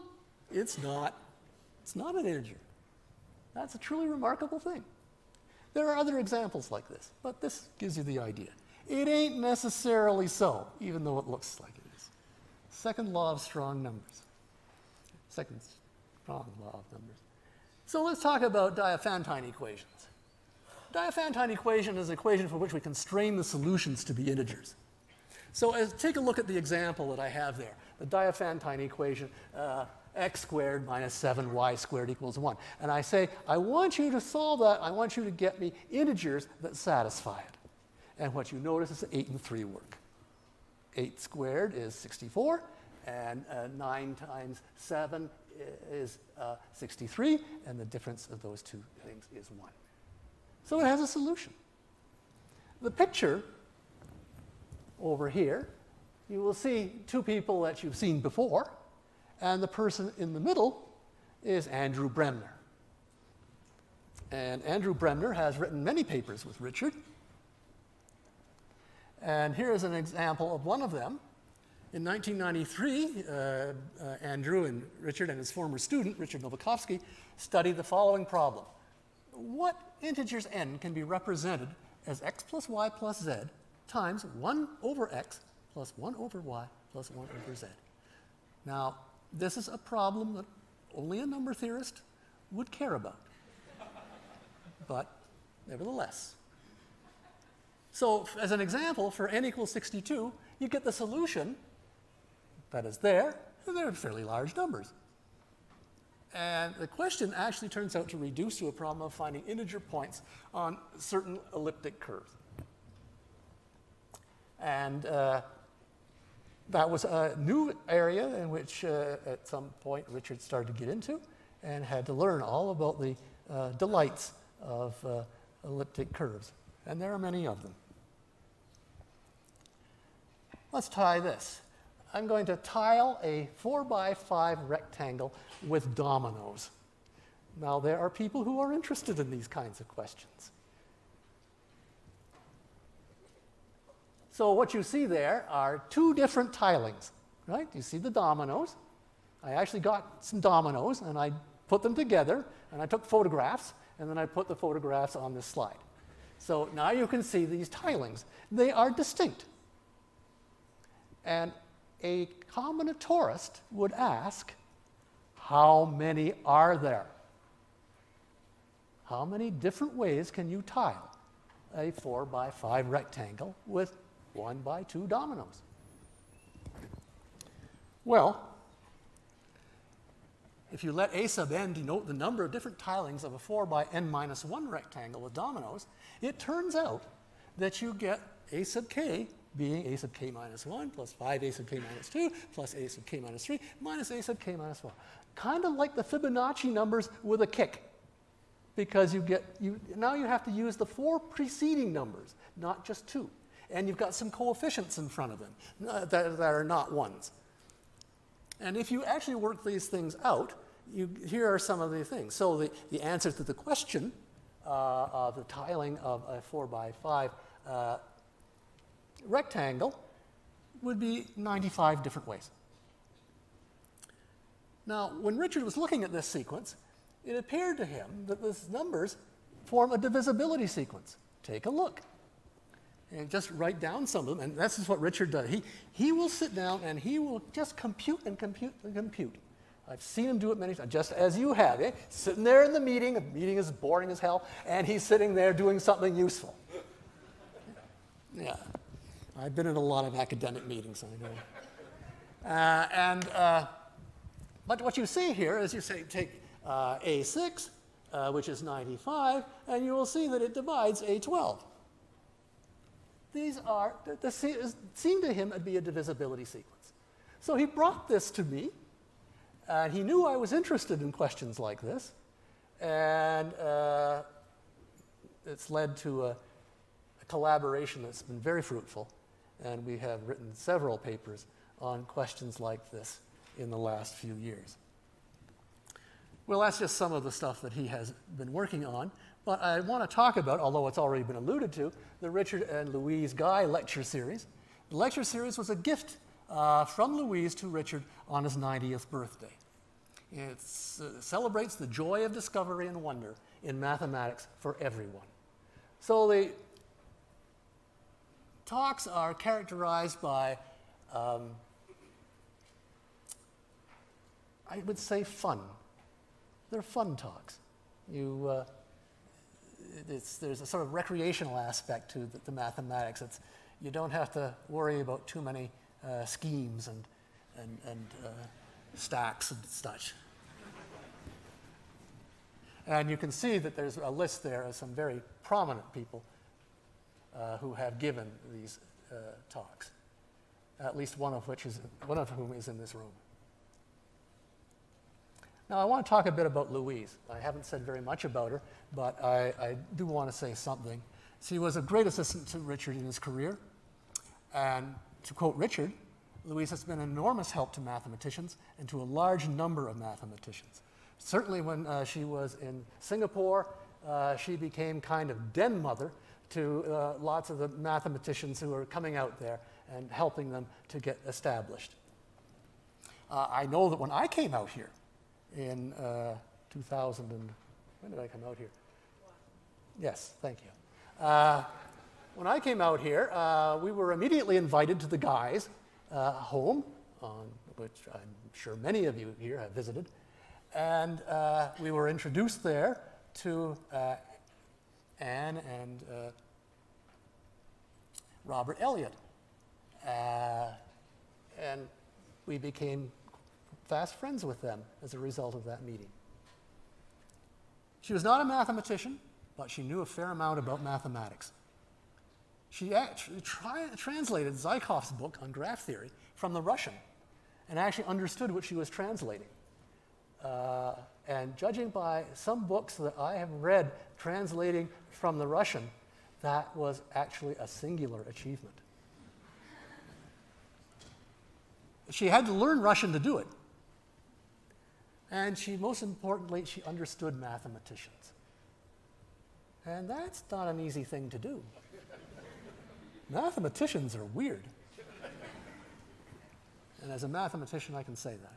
It's not. It's not an integer. That's a truly remarkable thing. There are other examples like this, but this gives you the idea. It ain't necessarily so, even though it looks like it is. Second law of strong numbers. Second strong law of numbers. So let's talk about Diophantine equations. Diophantine equation is an equation for which we constrain the solutions to be integers. So as, take a look at the example that I have there, the Diophantine equation, uh, x squared minus 7y squared equals 1. And I say, I want you to solve that. I want you to get me integers that satisfy it. And what you notice is that 8 and 3 work. 8 squared is 64, and uh, 9 times 7 is uh, 63, and the difference of those two things is 1. So it has a solution. The picture over here, you will see two people that you've seen before, and the person in the middle is Andrew Bremner. And Andrew Bremner has written many papers with Richard. And here is an example of one of them. In 1993, uh, uh, Andrew and Richard and his former student, Richard Nowakowski, studied the following problem. What integers n can be represented as x plus y plus z times 1 over x plus 1 over y plus 1 over z? Now, this is a problem that only a number theorist would care about. but nevertheless. So, as an example, for n equals 62, you get the solution that is there, and they're fairly large numbers. And the question actually turns out to reduce to a problem of finding integer points on certain elliptic curves. And uh, that was a new area in which, uh, at some point, Richard started to get into and had to learn all about the uh, delights of uh, elliptic curves. And there are many of them. Let's try this. I'm going to tile a 4 by 5 rectangle with dominoes. Now, there are people who are interested in these kinds of questions. So what you see there are two different tilings, right? You see the dominoes. I actually got some dominoes and I put them together and I took photographs and then I put the photographs on this slide. So now you can see these tilings. They are distinct. And a combinatorist would ask, how many are there? How many different ways can you tile a 4 by 5 rectangle with 1 by 2 dominoes? Well, if you let a sub n denote the number of different tilings of a 4 by n minus 1 rectangle with dominoes, it turns out that you get a sub k being a sub k minus 1 plus 5 a sub k minus 2 plus a sub k minus 3 minus a sub k minus 4. Kind of like the Fibonacci numbers with a kick. Because you get, you, now you have to use the four preceding numbers, not just two. And you've got some coefficients in front of them uh, that, that are not ones. And if you actually work these things out, you, here are some of the things. So the, the answer to the question uh, of the tiling of a 4 by 5 uh, rectangle would be 95 different ways. Now, when Richard was looking at this sequence, it appeared to him that these numbers form a divisibility sequence. Take a look. And just write down some of them, and this is what Richard does. He, he will sit down and he will just compute and compute and compute. I've seen him do it many times, just as you have. Eh? Sitting there in the meeting, the meeting is boring as hell, and he's sitting there doing something useful. Yeah. I've been in a lot of academic meetings, I know. Uh, and, uh, but what you see here is you say, take uh, A6, uh, which is 95, and you will see that it divides A12. These are, this seem to him to be a divisibility sequence. So he brought this to me, and he knew I was interested in questions like this, and uh, it's led to a, a collaboration that's been very fruitful and we have written several papers on questions like this in the last few years. Well, that's just some of the stuff that he has been working on. But I want to talk about, although it's already been alluded to, the Richard and Louise Guy lecture series. The lecture series was a gift uh, from Louise to Richard on his 90th birthday. It uh, celebrates the joy of discovery and wonder in mathematics for everyone. So the talks are characterized by, um, I would say, fun. They're fun talks. You, uh, there's a sort of recreational aspect to the, the mathematics. It's, you don't have to worry about too many uh, schemes and, and, and uh, stacks and such. And you can see that there's a list there of some very prominent people uh, who have given these uh, talks, at least one of which is one of whom is in this room. Now, I want to talk a bit about Louise. I haven't said very much about her, but I, I do want to say something. She was a great assistant to Richard in his career. And to quote Richard, Louise has been an enormous help to mathematicians and to a large number of mathematicians. Certainly, when uh, she was in Singapore, uh, she became kind of den mother to uh, lots of the mathematicians who are coming out there and helping them to get established. Uh, I know that when I came out here in uh, 2000 and when did I come out here? Yes, thank you. Uh, when I came out here, uh, we were immediately invited to the guys' uh, home, which I'm sure many of you here have visited, and we were introduced there to Anne and uh, Robert Elliott. Uh, and we became fast friends with them as a result of that meeting. She was not a mathematician, but she knew a fair amount about mathematics. She actually translated Zaykov's book on graph theory from the Russian and actually understood what she was translating. Uh, and judging by some books that I have read translating from the Russian, that was actually a singular achievement. She had to learn Russian to do it. And she, most importantly, she understood mathematicians. And that's not an easy thing to do. Mathematicians are weird. And as a mathematician, I can say that.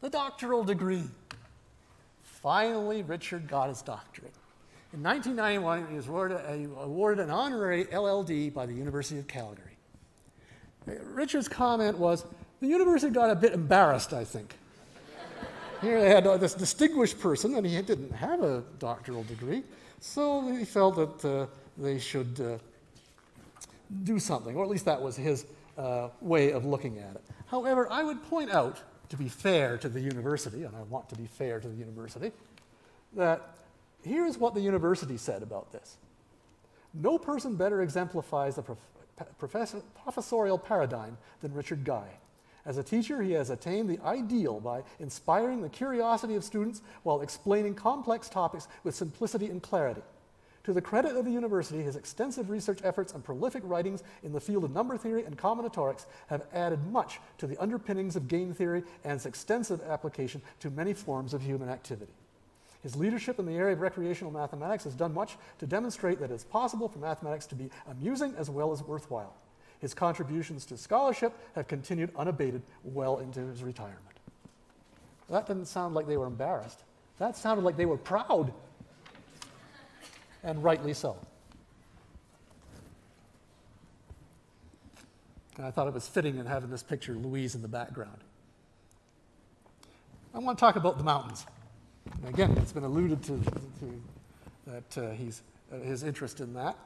The doctoral degree. Finally, Richard got his doctorate. In 1991, he was awarded, an honorary LLD by the University of Calgary. Richard's comment was the university got a bit embarrassed, I think. Here they had this distinguished person, and he didn't have a doctoral degree, so he felt that uh, they should uh, do something, or at least that was his uh, way of looking at it. However, I would point out, to be fair to the university, and I want to be fair to the university, that here's what the university said about this. No person better exemplifies the prof- professorial paradigm than Richard Guy. As a teacher, he has attained the ideal by inspiring the curiosity of students while explaining complex topics with simplicity and clarity. To the credit of the university, his extensive research efforts and prolific writings in the field of number theory and combinatorics have added much to the underpinnings of game theory and its extensive application to many forms of human activity. His leadership in the area of recreational mathematics has done much to demonstrate that it's possible for mathematics to be amusing as well as worthwhile. His contributions to scholarship have continued unabated well into his retirement. That didn't sound like they were embarrassed. That sounded like they were proud. And rightly so. And I thought it was fitting in having this picture of Louise in the background. I want to talk about the mountains. And again, it's been alluded to, to that uh, he's, uh, his interest in that.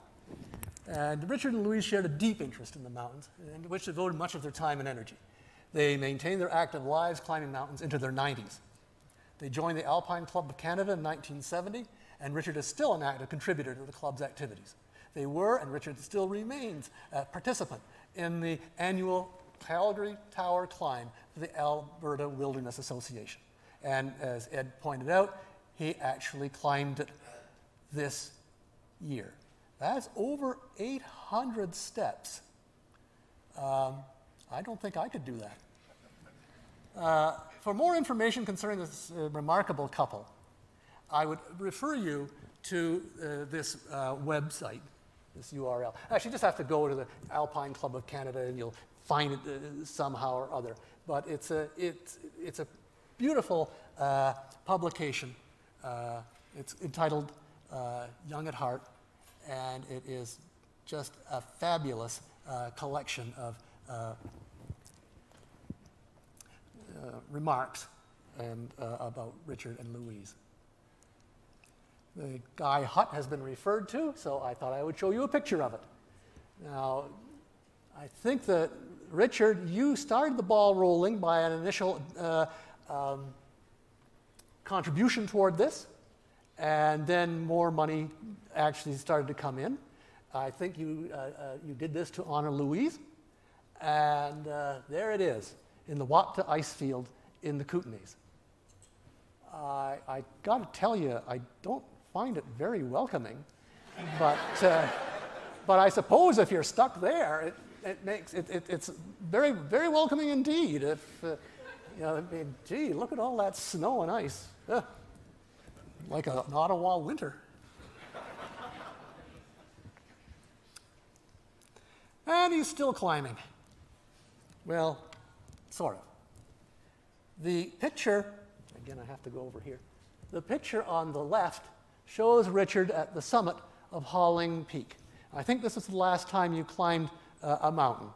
And Richard and Louise shared a deep interest in the mountains, in which they devoted much of their time and energy. They maintained their active lives climbing mountains into their 90s. They joined the Alpine Club of Canada in 1970, and Richard is still an active contributor to the club's activities. They were, and Richard still remains, a participant in the annual Calgary Tower Climb for the Alberta Wilderness Association. And as Ed pointed out, he actually climbed it this year. That's over 800 steps. Um, I don't think I could do that. Uh, for more information concerning this uh, remarkable couple, I would refer you to uh, this uh, website, this URL. Actually, you just have to go to the Alpine Club of Canada and you'll find it uh, somehow or other. But it's a, it's, it's a beautiful uh, publication. It's entitled Young at Heart, and it is just a fabulous uh, collection of uh, uh, remarks and, about Richard and Louise. The Guy hut has been referred to, so I thought I would show you a picture of it. Now, I think that Richard, you started the ball rolling by an initial uh, um, contribution toward this, and then more money actually started to come in. I think you, uh, uh, you did this to honor Louise, and uh, there it is in the Wapta ice field in the Kootenays. I, I got to tell you, I don't find it very welcoming, but, uh, but I suppose if you're stuck there, it, it makes it, it, it's very, very welcoming indeed. If, uh, you know, I mean, gee, look at all that snow and ice. Like a, an Ottawa winter. and he's still climbing. Well, sort of. The picture, again, I have to go over here. The picture on the left shows Richard at the summit of Haling Peak. I think this is the last time you climbed uh, a mountain.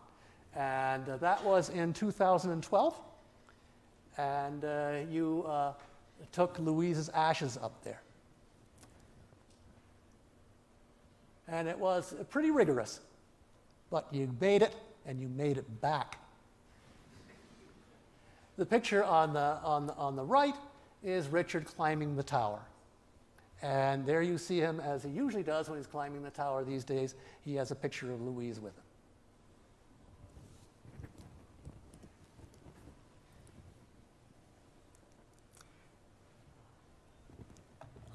And uh, that was in 2012 and uh, you uh, took Louise's ashes up there. And it was pretty rigorous, but you made it and you made it back. The picture on the, on the, on the right is Richard climbing the tower. And there you see him as he usually does when he's climbing the tower these days. He has a picture of Louise with him.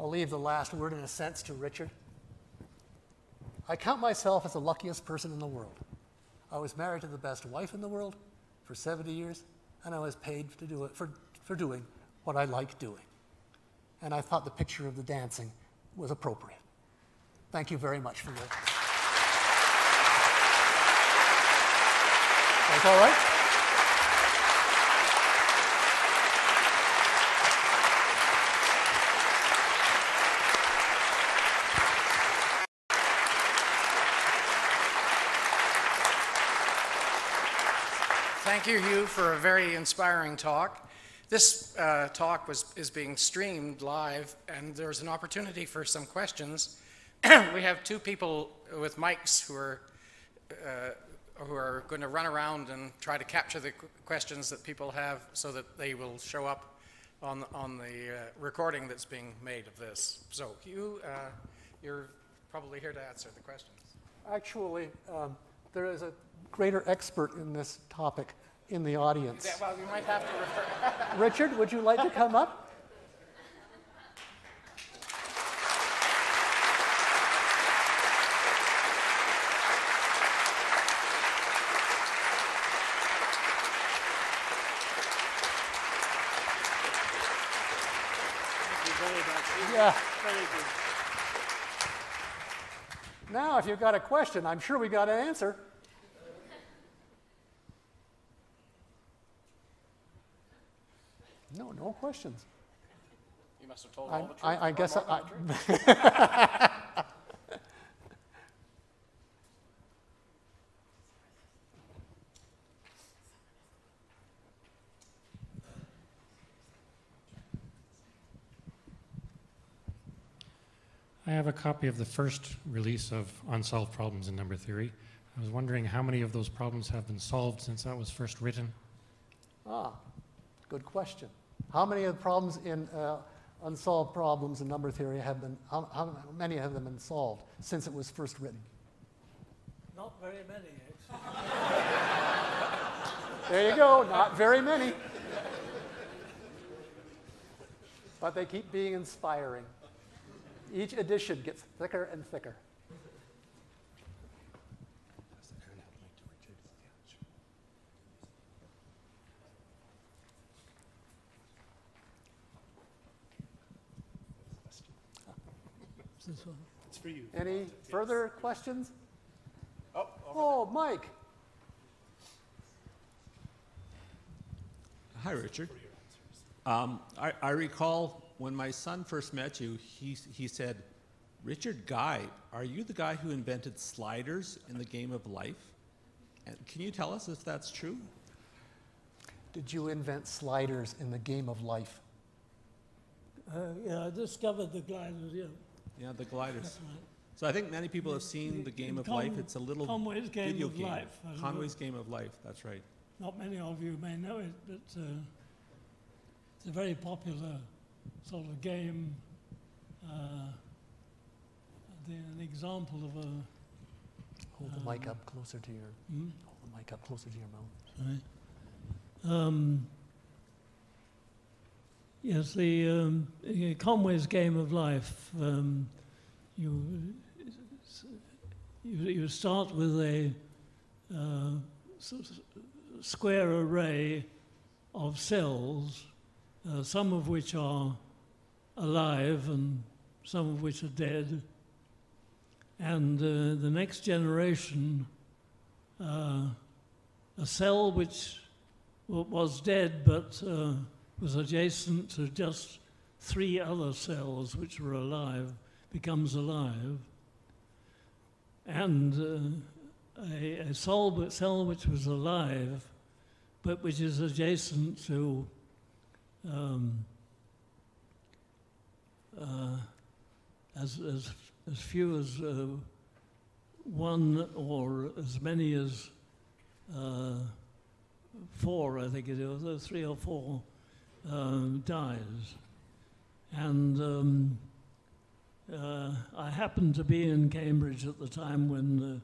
I'll leave the last word, in a sense, to Richard. I count myself as the luckiest person in the world. I was married to the best wife in the world for 70 years, and I was paid to do it for, for doing what I like doing. And I thought the picture of the dancing was appropriate. Thank you very much for your. That's all right. Thank you, Hugh, for a very inspiring talk. This uh, talk was, is being streamed live, and there's an opportunity for some questions. we have two people with mics who are, uh, who are going to run around and try to capture the qu- questions that people have so that they will show up on, on the uh, recording that's being made of this. So, Hugh, uh, you're probably here to answer the questions. Actually, um, there is a greater expert in this topic in the audience. Yeah, well, you might have to refer. Richard, would you like to come up? Yeah. Now, if you've got a question, I'm sure we got an answer. No, no questions. You must have told I, all the truth. I, I guess more I, than the truth. I have a copy of the first release of Unsolved Problems in Number Theory. I was wondering how many of those problems have been solved since that was first written. ah, good question. How many of the problems in uh, unsolved problems in number theory have been, how, how many have them been solved since it was first written? Not very many, actually. There you go, not very many. But they keep being inspiring. Each edition gets thicker and thicker. This one. It's for you. Any further questions? Oh, Oh, Mike. Hi, Richard. Um, I, I recall when my son first met you, he, he said, Richard Guy, are you the guy who invented gliders in the game of life? And can you tell us if that's true? Did you invent gliders in the game of life? Uh, yeah, I discovered the gliders, yeah. Yeah, the gliders. So I think many people have seen the game of Con- life. It's a little Conway's Game video of game. Life. I don't know. Conway's Game of Life. That's right. Not many of you may know it, but uh, it's a very popular sort of game. Uh, the, an example of a. Hold the mic up closer to your, Hmm? hold the mic up closer to your mouth. Sorry. Um, yes, the um, Conway's Game of Life. Um, you, you you start with a uh, square array of cells, uh, some of which are alive and some of which are dead. And uh, the next generation, uh, a cell which was dead but uh, was adjacent to just three other cells which were alive becomes alive. And uh, a, a cell, cell which was alive but which is adjacent to um, uh, as, as, as few as uh, one or as many as uh, four, I think it was, three or four um, dies. And um, uh, I happened to be in Cambridge at the time when uh,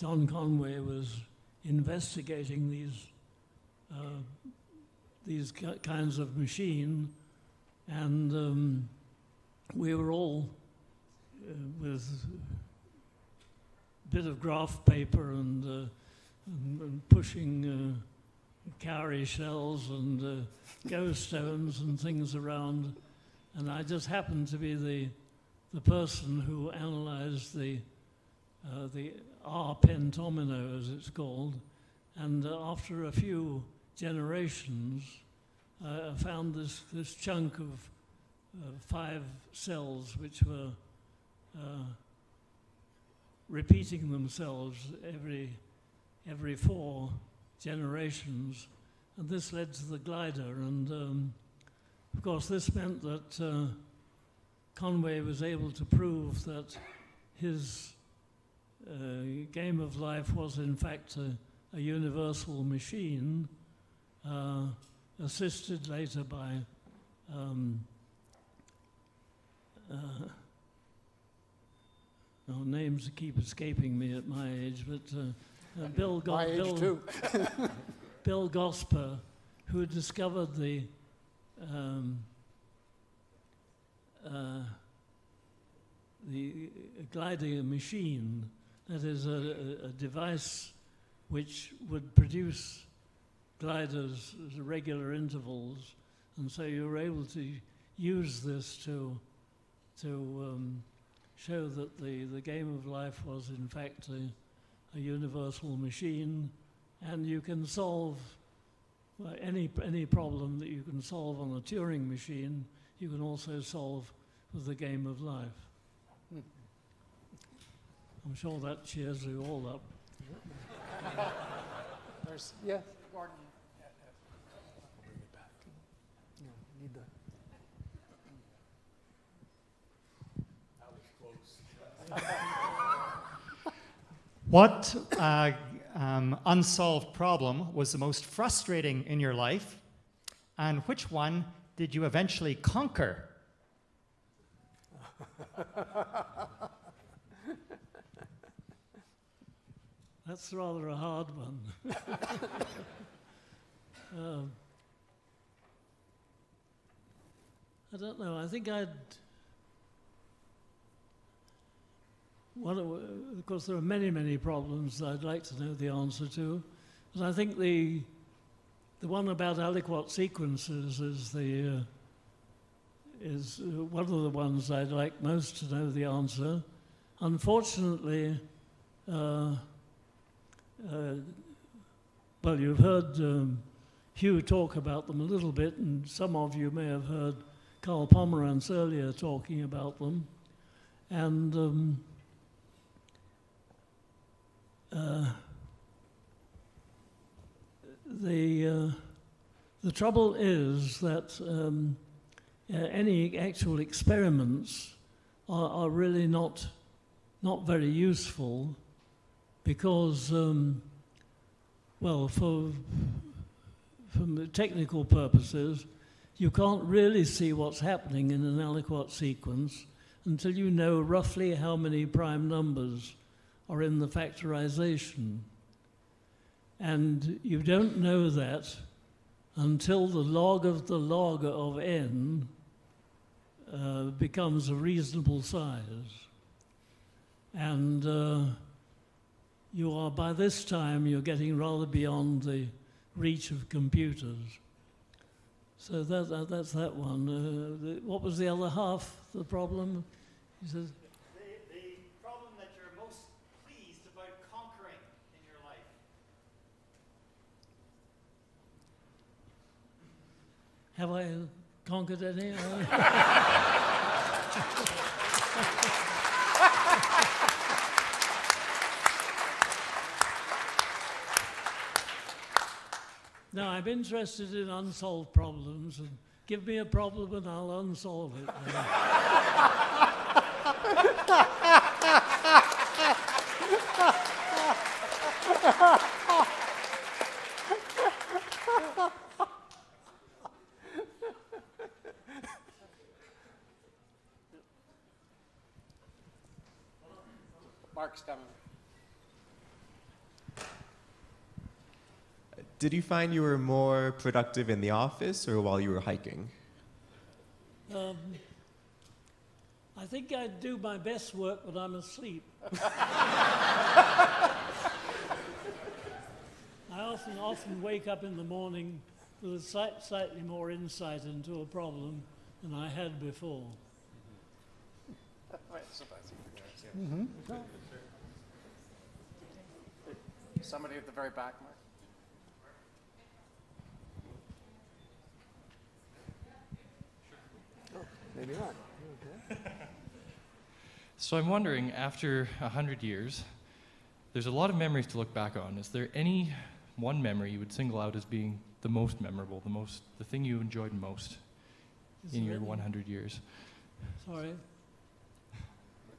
John Conway was investigating these uh, these ki- kinds of machine, and um, we were all uh, with a bit of graph paper and, uh, and, and pushing uh, cowrie shells and uh, Go stones and things around, and I just happened to be the the person who analysed the uh, the R pentomino, as it's called, And uh, after a few generations, I found this, this chunk of five cells which were uh, repeating themselves every, every four generations. And this led to the glider. And um, of course, this meant that uh, Conway was able to prove that his uh, game of life was, in fact, a, a universal machine, uh, assisted later by um, uh, oh, names keep escaping me at my age, but uh, uh, Bill, Go- My age Bill, too. Bill Gosper, who discovered the um, uh, the gliding machine, that is a, a, a device which would produce gliders at regular intervals, and so you were able to use this to to um, show that the, the game of life was in fact a, a universal machine, and you can solve well, any any problem that you can solve on a Turing machine, you can also solve with the game of life. Hmm. I'm sure that cheers you all up. There's, yeah. Gordon. Yeah, need to- What uh, um, unsolved problem was the most frustrating in your life, and which one did you eventually conquer? That's rather a hard one. um, I don't know. I think I'd. One of, of course, there are many, many problems that I'd like to know the answer to, and I think the the one about aliquot sequences is the uh, is uh, one of the ones I'd like most to know the answer. Unfortunately. Uh, uh, well, you've heard um, Hugh talk about them a little bit, and some of you may have heard Carl Pomerance earlier talking about them. And um, uh, the, uh, the trouble is that um, uh, any actual experiments are, are really not, not very useful because, um, well, for from the technical purposes, you can't really see what's happening in an aliquot sequence until you know roughly how many prime numbers are in the factorization. And you don't know that until the log of the log of n uh, becomes a reasonable size. And uh, you are by this time you're getting rather beyond the reach of computers. So that, that that's that one. Uh, the, what was the other half? The problem? He says. The, the problem that you're most pleased about conquering in your life. Have I conquered any? now, I'm interested in unsolved problems. And give me a problem and I'll unsolve it. Mark's coming. Did you find you were more productive in the office or while you were hiking? Um, I think I do my best work when I'm asleep. I often, often wake up in the morning with a slight, slightly more insight into a problem than I had before. Wait, somebody's here. Somebody at the very back. Oh, maybe not. Okay. So I'm wondering, after 100 years, there's a lot of memories to look back on. Is there any one memory you would single out as being the most memorable, the most, the thing you enjoyed most Is in your 100 years? Sorry.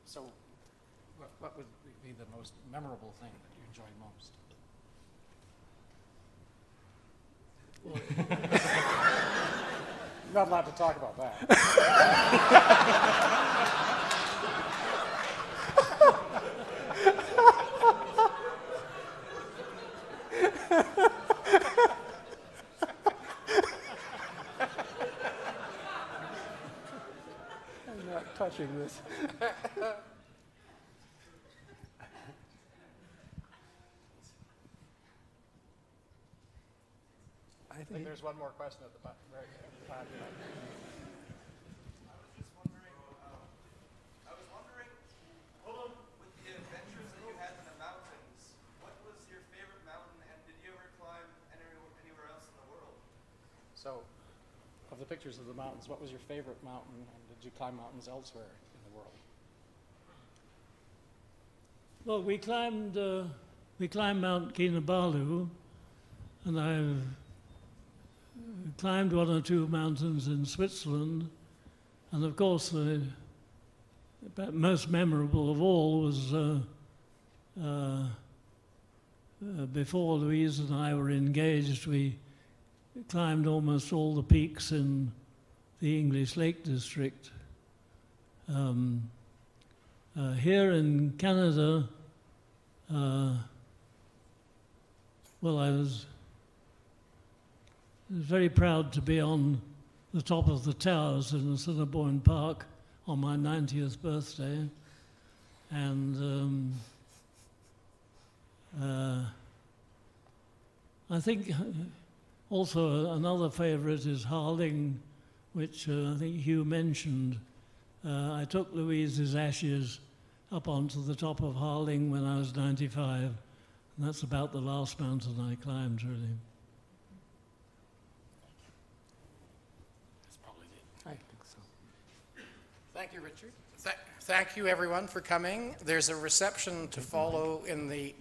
So, what, what, would be the most memorable thing that you enjoyed most? Not allowed to talk about that. I'm not touching this. I I think think there's one more question at the back. Right, at the back. I was wondering, with the adventures that you had in the mountains, what was your favorite mountain, and did you ever climb anywhere, anywhere else in the world? So, of the pictures of the mountains, what was your favorite mountain, and did you climb mountains elsewhere in the world? Well, we climbed, uh, we climbed Mount Kinabalu, and I've climbed one or two mountains in Switzerland, and of course, the most memorable of all was uh, uh, uh, before Louise and I were engaged, we climbed almost all the peaks in the English Lake District. Um, uh, here in Canada, uh, well, I was very proud to be on the top of the towers in Assiniboine Park on my 90th birthday. And um, uh, I think also another favorite is Haling, which uh, I think Hugh mentioned. Uh, I took Louise's ashes up onto the top of Haling when I was 95, and that's about the last mountain I climbed, really. That's probably it. I think so. Thank you, Richard. Th- Thank you, everyone, for coming. There's a reception to follow in the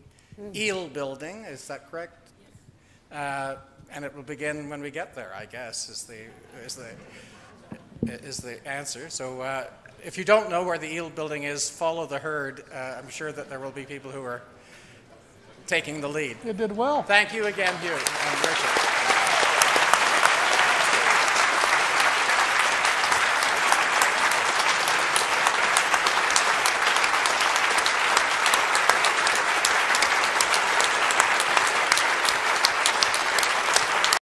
Eel Building, is that correct? Uh, And it will begin when we get there, I guess, is the, is the, is the answer. So uh, if you don't know where the Eel Building is, follow the herd. Uh, I'm sure that there will be people who are taking the lead. You did well. Thank you again, Hugh and Richard.